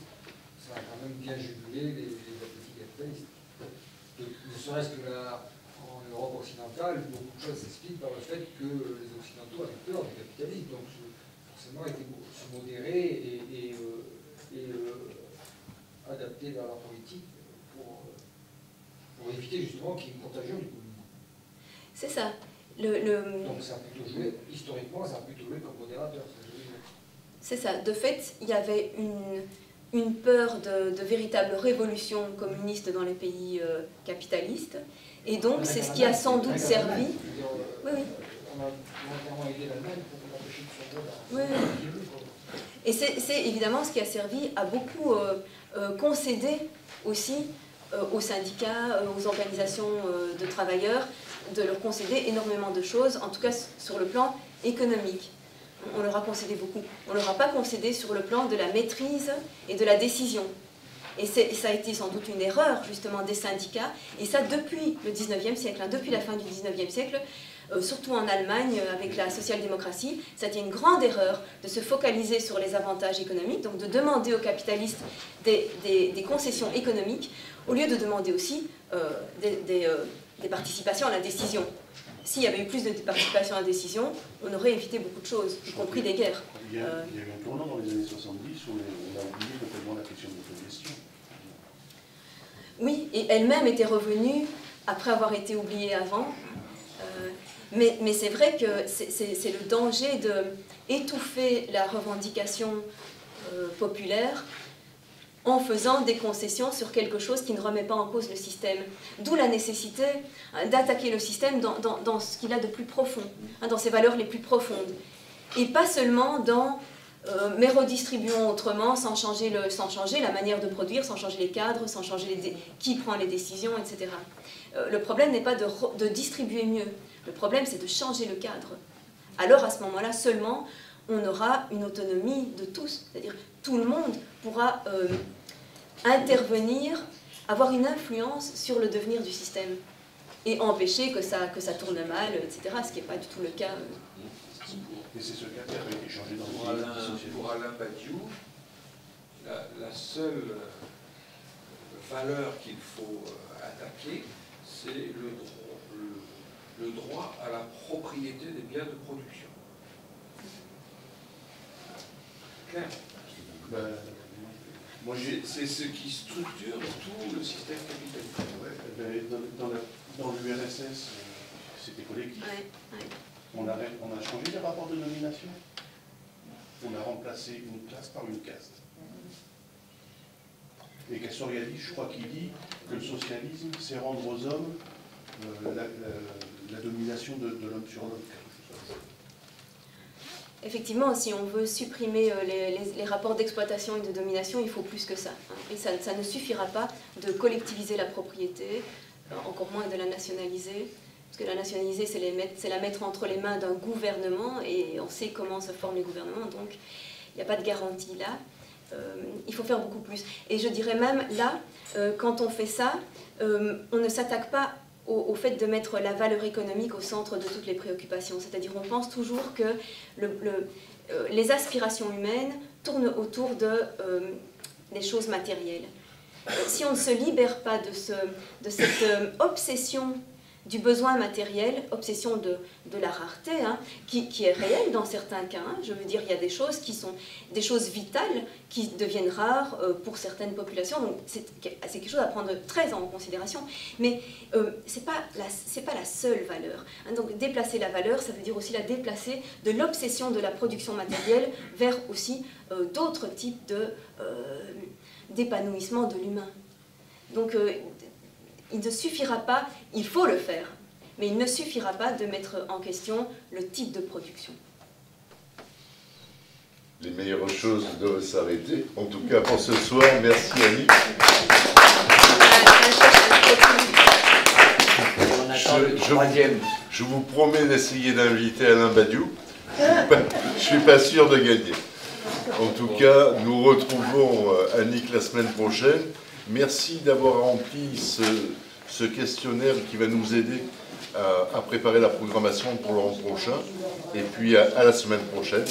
ça a quand même bien jugulé les, appétits capitalistes. Ne serait-ce que là, en Europe occidentale, beaucoup de choses s'expliquent par le fait que les Occidentaux avaient peur du capitalisme. Donc, forcément, étaient se modérer et, et, euh, et, euh, adapter vers leur politique pour éviter justement qu'il y ait une contagion du communisme. C'est ça. Le, le- Donc, ça a plutôt joué, historiquement, ça a plutôt joué comme modérateur. C'est ça. De fait, il y avait une, une peur de, de véritable révolution communiste dans les pays euh, capitalistes. Et donc, c'est ce qui a sans doute servi. Oui, oui. Oui, oui. Et c'est c'est évidemment ce qui a servi à beaucoup euh, euh, concéder aussi aux syndicats, euh, aux organisations euh, de travailleurs, de leur concéder énormément de choses, en tout cas sur le plan économique. on leur a concédé beaucoup. On ne leur a pas concédé sur le plan de la maîtrise et de la décision. Et, ça a été sans doute une erreur justement des syndicats, et ça depuis le 19e siècle, hein, depuis la fin du 19e siècle, euh, surtout en Allemagne avec la social-démocratie, ça a été une grande erreur de se focaliser sur les avantages économiques, donc de demander aux capitalistes des, concessions économiques, au lieu de demander aussi euh, des, euh, des participations à la décision. S'il y avait eu plus de participation à la décision, on aurait évité beaucoup de choses, y compris des guerres. Il y, a, il y a eu un tournant dans les années 70 où on a oublié complètement la question de l'autogestion. Oui, et elle-même était revenue après avoir été oubliée avant. Euh, mais, mais c'est vrai que c'est le danger d'étouffer la revendication euh, populaire en faisant des concessions sur quelque chose qui ne remet pas en cause le système. D'où la nécessité hein, d'attaquer le système dans, dans, ce qu'il a de plus profond, hein, dans ses valeurs les plus profondes. Et pas seulement dans euh, mais redistribuons autrement, sans changer, le, sans changer la manière de produire, sans changer les cadres, sans changer qui prend les décisions, etc. Euh, le problème n'est pas de, de, distribuer mieux, le problème c'est de changer le cadre. Alors à ce moment-là seulement, on aura une autonomie de tous, c'est-à-dire tout le monde pourra euh, intervenir, avoir une influence sur le devenir du système et empêcher que ça, que ça tourne mal, etc., ce qui n'est pas du tout le cas. Et c'est ce cas qui a été changé dans pour Alain, pour Alain Badiou, la, la, seule euh, valeur qu'il faut euh, attaquer, c'est le, le, le droit à la propriété des biens de production. Claire ben, c'est ce qui structure tout le système capitaliste. Ouais, ben, dans, dans l'URSS, c'était collectif. On, a, on a changé les rapports de nomination. On a remplacé une classe par une caste. Et Castoriadis, je crois qu'il dit que le socialisme, c'est rendre aux hommes euh, la, domination de, de l'homme sur l'homme effectivement, si on veut supprimer euh, les, rapports d'exploitation et de domination, il faut plus que ça. Et ça, ne suffira pas de collectiviser la propriété, euh, encore moins de la nationaliser. Parce que la nationaliser, c'est la mettre entre les mains d'un gouvernement, et on sait comment se forment les gouvernements, donc il n'y a pas de garantie là. Euh, il faut faire beaucoup plus. Et je dirais même, là, quand on fait ça, on ne s'attaque pas au, fait de mettre la valeur économique au centre de toutes les préoccupations. C'est-à-dire on pense toujours que euh, les aspirations humaines tournent autour de, euh, des choses matérielles. Euh, si on ne se libère pas de cette obsession du besoin matériel, obsession de, de la rareté, hein, qui, est réelle dans certains cas. Hein. Je veux dire, il y a des choses qui sont des choses vitales qui deviennent rares euh, pour certaines populations. Donc c'est quelque chose à prendre très en considération. Mais euh, ce n'est pas, la, seule valeur. Hein. Donc déplacer la valeur, ça veut dire aussi la déplacer de l'obsession de la production matérielle vers aussi euh, d'autres types de, d'épanouissement de l'humain. Donc il ne suffira pas, il faut le faire, mais il ne suffira pas de mettre en question le type de production. Les meilleures choses doivent s'arrêter. En tout cas pour ce soir, merci Annie. Je, je, vous promets d'essayer d'inviter Alain Badiou. Je ne suis pas sûr de gagner. En tout cas, nous retrouvons euh, Annick la semaine prochaine. Merci d'avoir rempli ce, questionnaire qui va nous aider à, préparer la programmation pour l'an prochain. Et puis à la semaine prochaine.